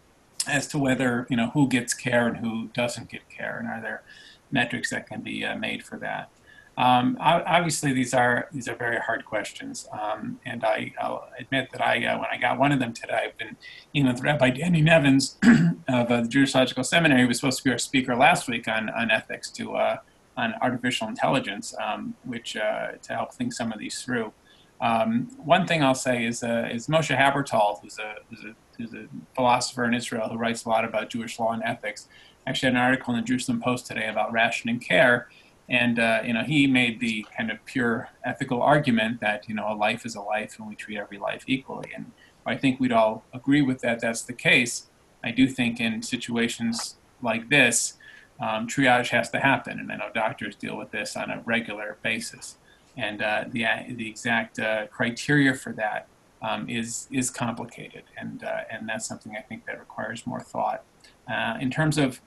as to whether, you know, who gets care and who doesn't get care, and are there metrics that can be uh, made for that. Um, obviously, these are these are very hard questions, um, and I, will admit that I, uh, when I got one of them today, I've been you with Rabbi Danny Nevins of uh, the Jewish Theological Seminary, who was supposed to be our speaker last week on on ethics to uh, on artificial intelligence, um, which uh, to help think some of these through. Um, one thing I'll say is uh, is Moshe Halbertal, who's a, who's a who's a philosopher in Israel who writes a lot about Jewish law and ethics. Actually, had an article in the Jerusalem Post today about rationing care and uh, you know, he made the kind of pure ethical argument that you know a life is a life, and we treat every life equally. And I think we'd all agree with that. That's the case. I do think in situations like this, um, triage has to happen, and I know doctors deal with this on a regular basis. And uh, the the exact uh, criteria for that um, is is complicated, and uh, and that's something I think that requires more thought. Uh, in terms of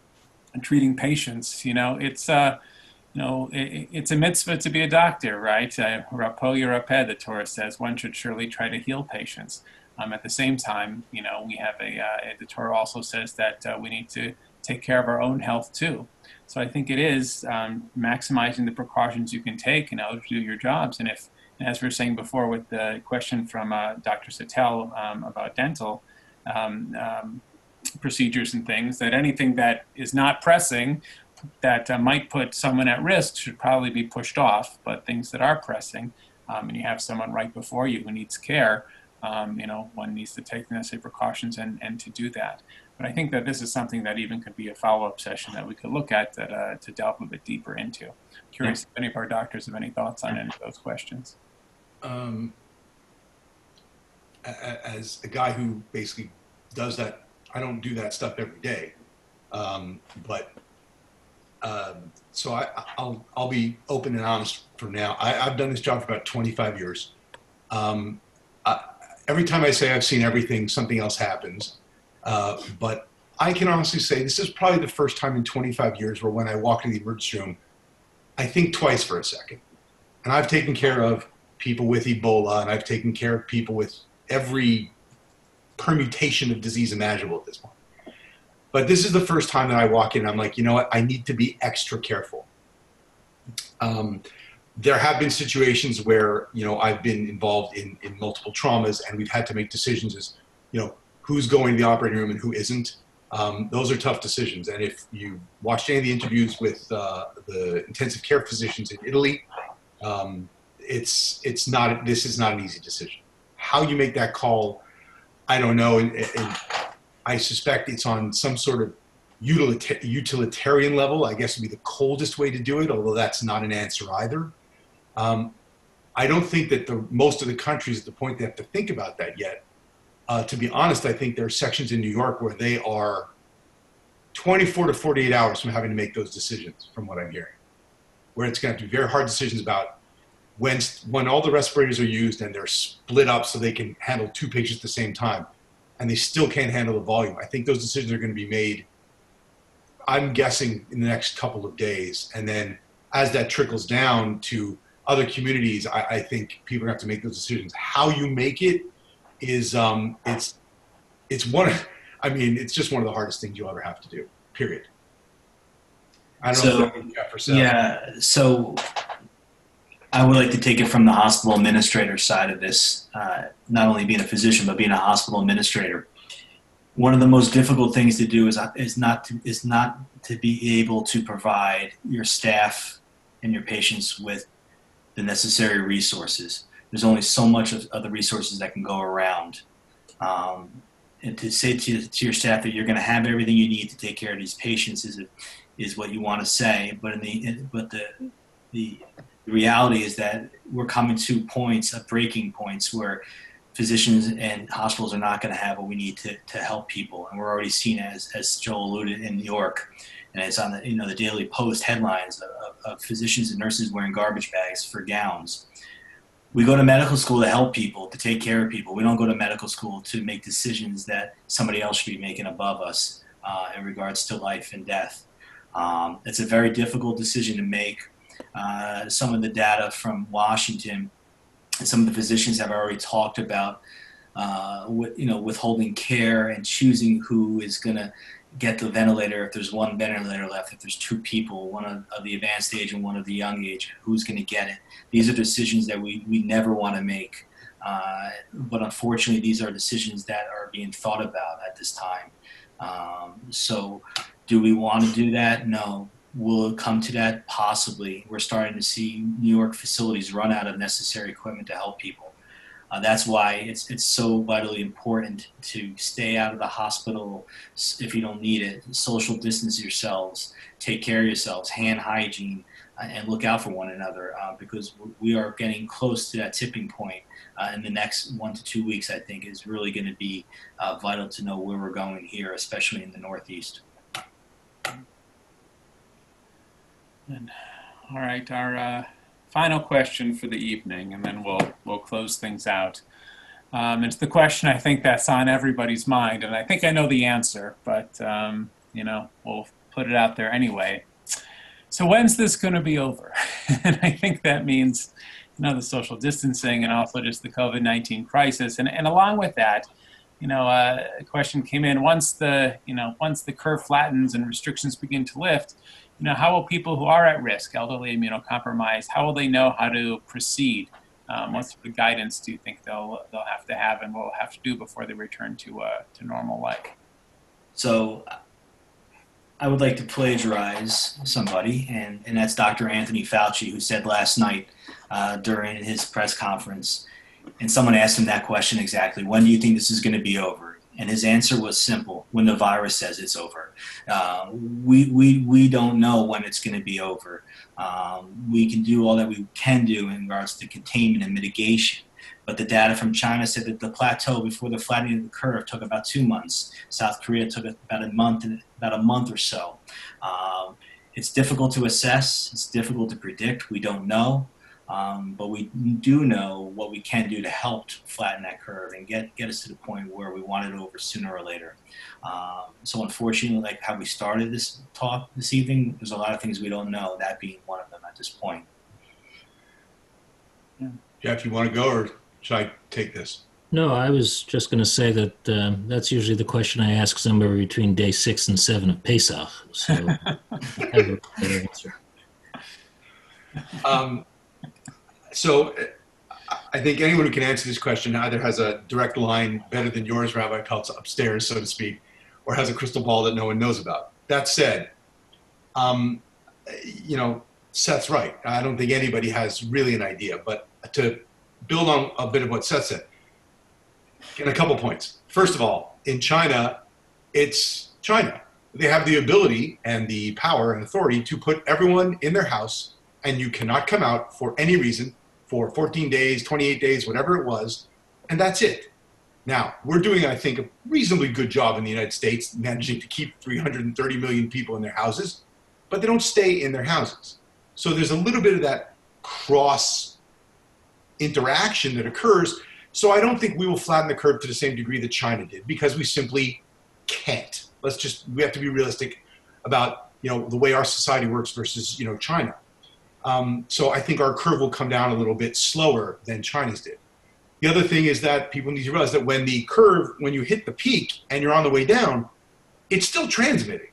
treating patients, you know, it's uh, know, it, it's a mitzvah to be a doctor, right? Rapo Yerapeh, the Torah says, one should surely try to heal patients. Um, at the same time, you know, we have a, uh, the Torah also says that uh, we need to take care of our own health too. So I think it is um, maximizing the precautions you can take in order to do your jobs. And if, as we were saying before with the question from uh, Dr. Satel um, about dental um, um, procedures and things, that anything that is not pressing that uh, might put someone at risk should probably be pushed off, but things that are pressing, um, and you have someone right before you who needs care, um, you know, one needs to take the necessary precautions and, and to do that. But I think that this is something that even could be a follow-up session that we could look at that, uh, to delve a bit deeper into. Curious if any of our doctors have any thoughts on any of those questions. Um, as a guy who basically does that, I don't do that stuff every day, um, but um, so I, will I'll be open and honest for now. I, have done this job for about 25 years. Um, I, every time I say I've seen everything, something else happens. Uh, but I can honestly say this is probably the first time in 25 years where when I walk into the emergency room, I think twice for a second. And I've taken care of people with Ebola, and I've taken care of people with every permutation of disease imaginable at this point. But this is the first time that I walk in. I'm like, you know what? I need to be extra careful. Um, there have been situations where you know I've been involved in in multiple traumas, and we've had to make decisions as you know who's going to the operating room and who isn't. Um, those are tough decisions. And if you watched any of the interviews with uh, the intensive care physicians in Italy, um, it's it's not this is not an easy decision. How you make that call, I don't know. And, and I suspect it's on some sort of utilitarian level. I guess would be the coldest way to do it, although that's not an answer either. Um, I don't think that the most of the countries at the point they have to think about that yet. Uh, to be honest, I think there are sections in New York where they are 24 to 48 hours from having to make those decisions, from what I'm hearing, where it's going to be very hard decisions about when when all the respirators are used and they're split up so they can handle two patients at the same time and they still can't handle the volume. I think those decisions are going to be made, I'm guessing, in the next couple of days. And then as that trickles down to other communities, I, I think people are going to have to make those decisions. How you make it is, um, it's, it's one, I mean, it's just one of the hardest things you'll ever have to do, period. I don't so, know Yeah. So I would like to take it from the hospital administrator side of this, uh, not only being a physician, but being a hospital administrator. One of the most difficult things to do is, is, not, to, is not to be able to provide your staff and your patients with the necessary resources. There's only so much of, of the resources that can go around. Um, and to say to, to your staff that you're going to have everything you need to take care of these patients is, is what you want to say. But in the, but the, the, the reality is that we're coming to points of breaking points where physicians and hospitals are not going to have what we need to, to help people. And we're already seeing, as, as Joel alluded, in New York, and it's on the, you know, the Daily Post headlines of, of physicians and nurses wearing garbage bags for gowns. We go to medical school to help people, to take care of people. We don't go to medical school to make decisions that somebody else should be making above us uh, in regards to life and death. Um, it's a very difficult decision to make. Uh, some of the data from Washington some of the physicians have already talked about, uh, you know, withholding care and choosing who is going to get the ventilator if there's one ventilator left, if there's two people, one of, of the advanced age and one of the young age, who's going to get it. These are decisions that we, we never want to make. Uh, but unfortunately, these are decisions that are being thought about at this time. Um, so, do we want to do that? No. Will come to that? Possibly. We're starting to see New York facilities run out of necessary equipment to help people. Uh, that's why it's it's so vitally important to stay out of the hospital if you don't need it. Social distance yourselves, take care of yourselves, hand hygiene, uh, and look out for one another uh, because we are getting close to that tipping point. Uh, in the next one to two weeks, I think is really going to be uh, vital to know where we're going here, especially in the Northeast. And, all right, our uh, final question for the evening, and then we'll we'll close things out. Um, it's the question I think that's on everybody's mind, and I think I know the answer, but um, you know we'll put it out there anyway. So when's this going to be over? and I think that means you know the social distancing and also just the COVID nineteen crisis, and and along with that, you know, uh, a question came in once the you know once the curve flattens and restrictions begin to lift you know, how will people who are at risk, elderly, immunocompromised, how will they know how to proceed? Um, what sort of guidance do you think they'll they'll have to have and will have to do before they return to uh, to normal life? So, I would like to plagiarize somebody, and and that's Dr. Anthony Fauci, who said last night uh, during his press conference, and someone asked him that question exactly: When do you think this is going to be over? And his answer was simple when the virus says it's over. Uh, we, we, we don't know when it's going to be over. Um, we can do all that we can do in regards to containment and mitigation. But the data from China said that the plateau before the flattening of the curve took about two months. South Korea took about a month, about a month or so. Um, it's difficult to assess. It's difficult to predict. We don't know. Um, but we do know what we can do to help flatten that curve and get, get us to the point where we want it over sooner or later. Um, so unfortunately, like how we started this talk this evening, there's a lot of things we don't know, that being one of them at this point. Yeah. Jeff, you want to go or should I take this? No, I was just going to say that um, that's usually the question I ask somewhere between day six and seven of Pesach. So I have a better answer. Um, so I think anyone who can answer this question either has a direct line better than yours, Rabbi Peltz, upstairs, so to speak, or has a crystal ball that no one knows about. That said, um, you know, Seth's right. I don't think anybody has really an idea. But to build on a bit of what Seth said, in a couple points. First of all, in China, it's China. They have the ability and the power and authority to put everyone in their house, and you cannot come out for any reason for 14 days, 28 days, whatever it was, and that's it. Now, we're doing, I think, a reasonably good job in the United States managing to keep 330 million people in their houses, but they don't stay in their houses. So there's a little bit of that cross interaction that occurs. So I don't think we will flatten the curve to the same degree that China did because we simply can't. Let's just, we have to be realistic about, you know, the way our society works versus, you know, China. Um, so I think our curve will come down a little bit slower than China's did. The other thing is that people need to realize that when the curve, when you hit the peak and you're on the way down, it's still transmitting.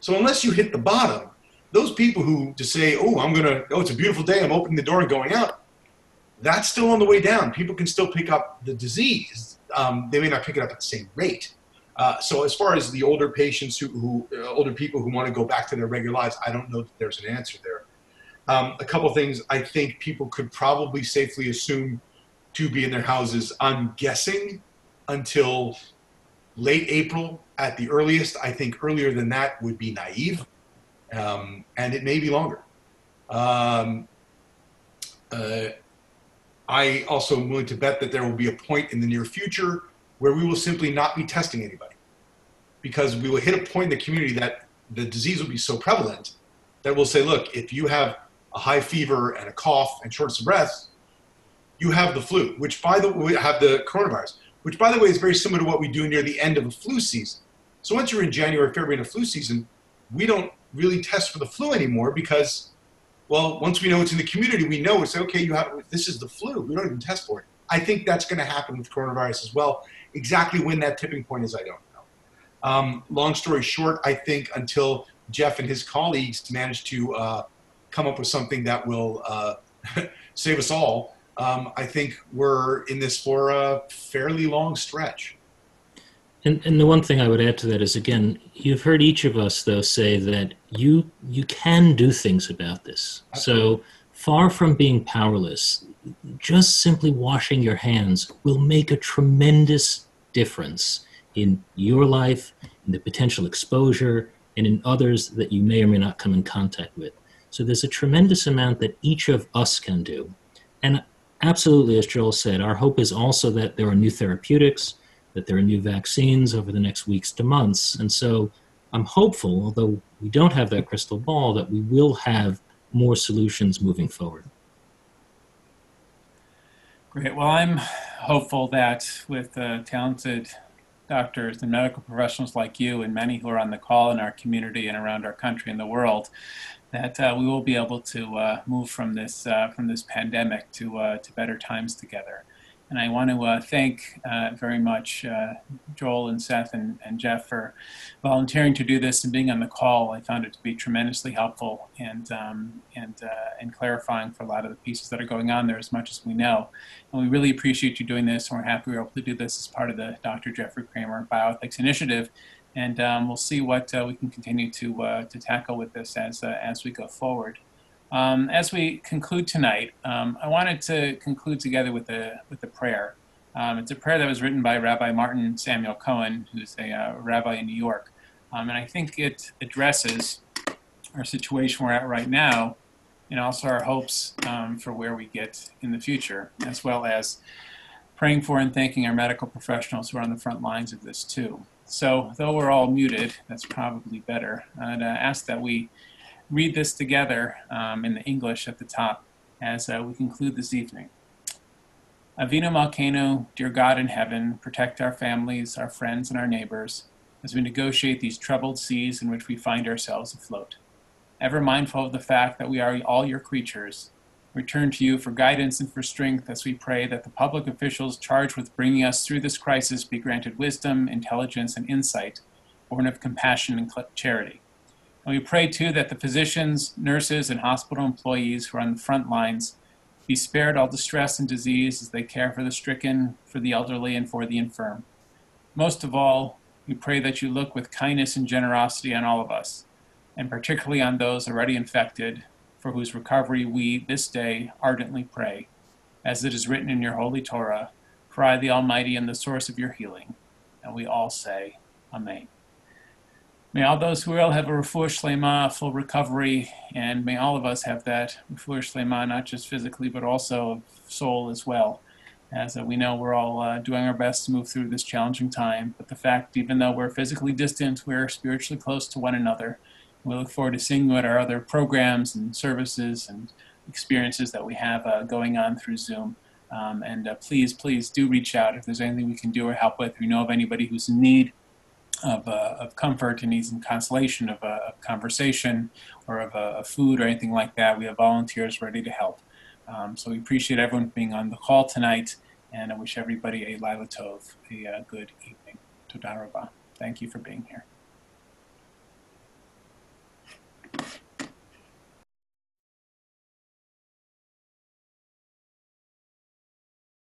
So unless you hit the bottom, those people who just say, "Oh, I'm gonna, oh, it's a beautiful day, I'm opening the door and going out," that's still on the way down. People can still pick up the disease. Um, they may not pick it up at the same rate. Uh, so as far as the older patients who, who uh, older people who want to go back to their regular lives, I don't know that there's an answer there. Um, a couple things I think people could probably safely assume to be in their houses. I'm guessing until late April at the earliest. I think earlier than that would be naive, um, and it may be longer. Um, uh, I also am willing to bet that there will be a point in the near future where we will simply not be testing anybody because we will hit a point in the community that the disease will be so prevalent that we'll say, look, if you have a high fever and a cough and shortness of breath, you have the flu, which by the way, we have the coronavirus, which by the way is very similar to what we do near the end of a flu season. So once you're in January, February in a flu season, we don't really test for the flu anymore because, well, once we know it's in the community, we know it's okay. You have this is the flu. We don't even test for it. I think that's going to happen with coronavirus as well. Exactly when that tipping point is, I don't know. Um, long story short, I think until Jeff and his colleagues manage to uh, come up with something that will uh, save us all, um, I think we're in this for a fairly long stretch. And, and the one thing I would add to that is again, you've heard each of us though say that you you can do things about this. So far from being powerless, just simply washing your hands will make a tremendous difference in your life, in the potential exposure, and in others that you may or may not come in contact with. So there's a tremendous amount that each of us can do. And absolutely, as Joel said, our hope is also that there are new therapeutics, that there are new vaccines over the next weeks to months. And so I'm hopeful, although we don't have that crystal ball, that we will have more solutions moving forward. Great. Well, I'm hopeful that with uh, talented doctors and medical professionals like you and many who are on the call in our community and around our country and the world, that uh, we will be able to uh, move from this uh, from this pandemic to uh, to better times together. And I want to uh, thank uh, very much Joel and Seth and, and Jeff for volunteering to do this and being on the call. I found it to be tremendously helpful and um, and and clarifying for a lot of the pieces that are going on there as much as we know. And we really appreciate you doing this, and we're happy we're able to do this as part of the Dr. Jeffrey Kramer Bioethics Initiative and um, we'll see what uh, we can continue to uh, to tackle with this as uh, as we go forward. Um, as we conclude tonight, um, I wanted to conclude together with a with a prayer. Um, it's a prayer that was written by Rabbi Martin Samuel Cohen, who's a uh, rabbi in New York, um, and I think it addresses our situation we're at right now, and also our hopes um, for where we get in the future, as well as praying for and thanking our medical professionals who are on the front lines of this too. So though we're all muted, that's probably better. I'd uh, ask that we read this together um, in the English at the top as uh, we conclude this evening. Avinu Malkeinu, dear God in heaven, protect our families, our friends, and our neighbors as we negotiate these troubled seas in which we find ourselves afloat. Ever mindful of the fact that we are all your creatures, we turn to you for guidance and for strength as we pray that the public officials charged with bringing us through this crisis be granted wisdom, intelligence, and insight, born of compassion and charity. And we pray too that the physicians, nurses, and hospital employees who are on the front lines be spared all distress and disease as they care for the stricken, for the elderly, and for the infirm. Most of all, we pray that you look with kindness and generosity on all of us, and particularly on those already infected for whose recovery we this day ardently pray. As it is written in your holy Torah, cry the Almighty and the source of your healing. And we all say, Amen. May all those who will have a refuah shlema, full recovery, and may all of us have that refuah shlema, not just physically, but also soul as well. As uh, we know, we're all uh, doing our best to move through this challenging time. But the fact, even though we're physically distant, we're spiritually close to one another. We look forward to seeing what our other programs and services and experiences that we have uh, going on through Zoom. Um, and uh, please, please do reach out if there's anything we can do or help with. If you know of anybody who's in need of, uh, of comfort and needs and consolation of a, of conversation or of, a, food or anything like that, we have volunteers ready to help. Um, so we appreciate everyone being on the call tonight, and I wish everybody a Lila Tov, a, a uh, good evening. Toda Rabah. Thank you for being here.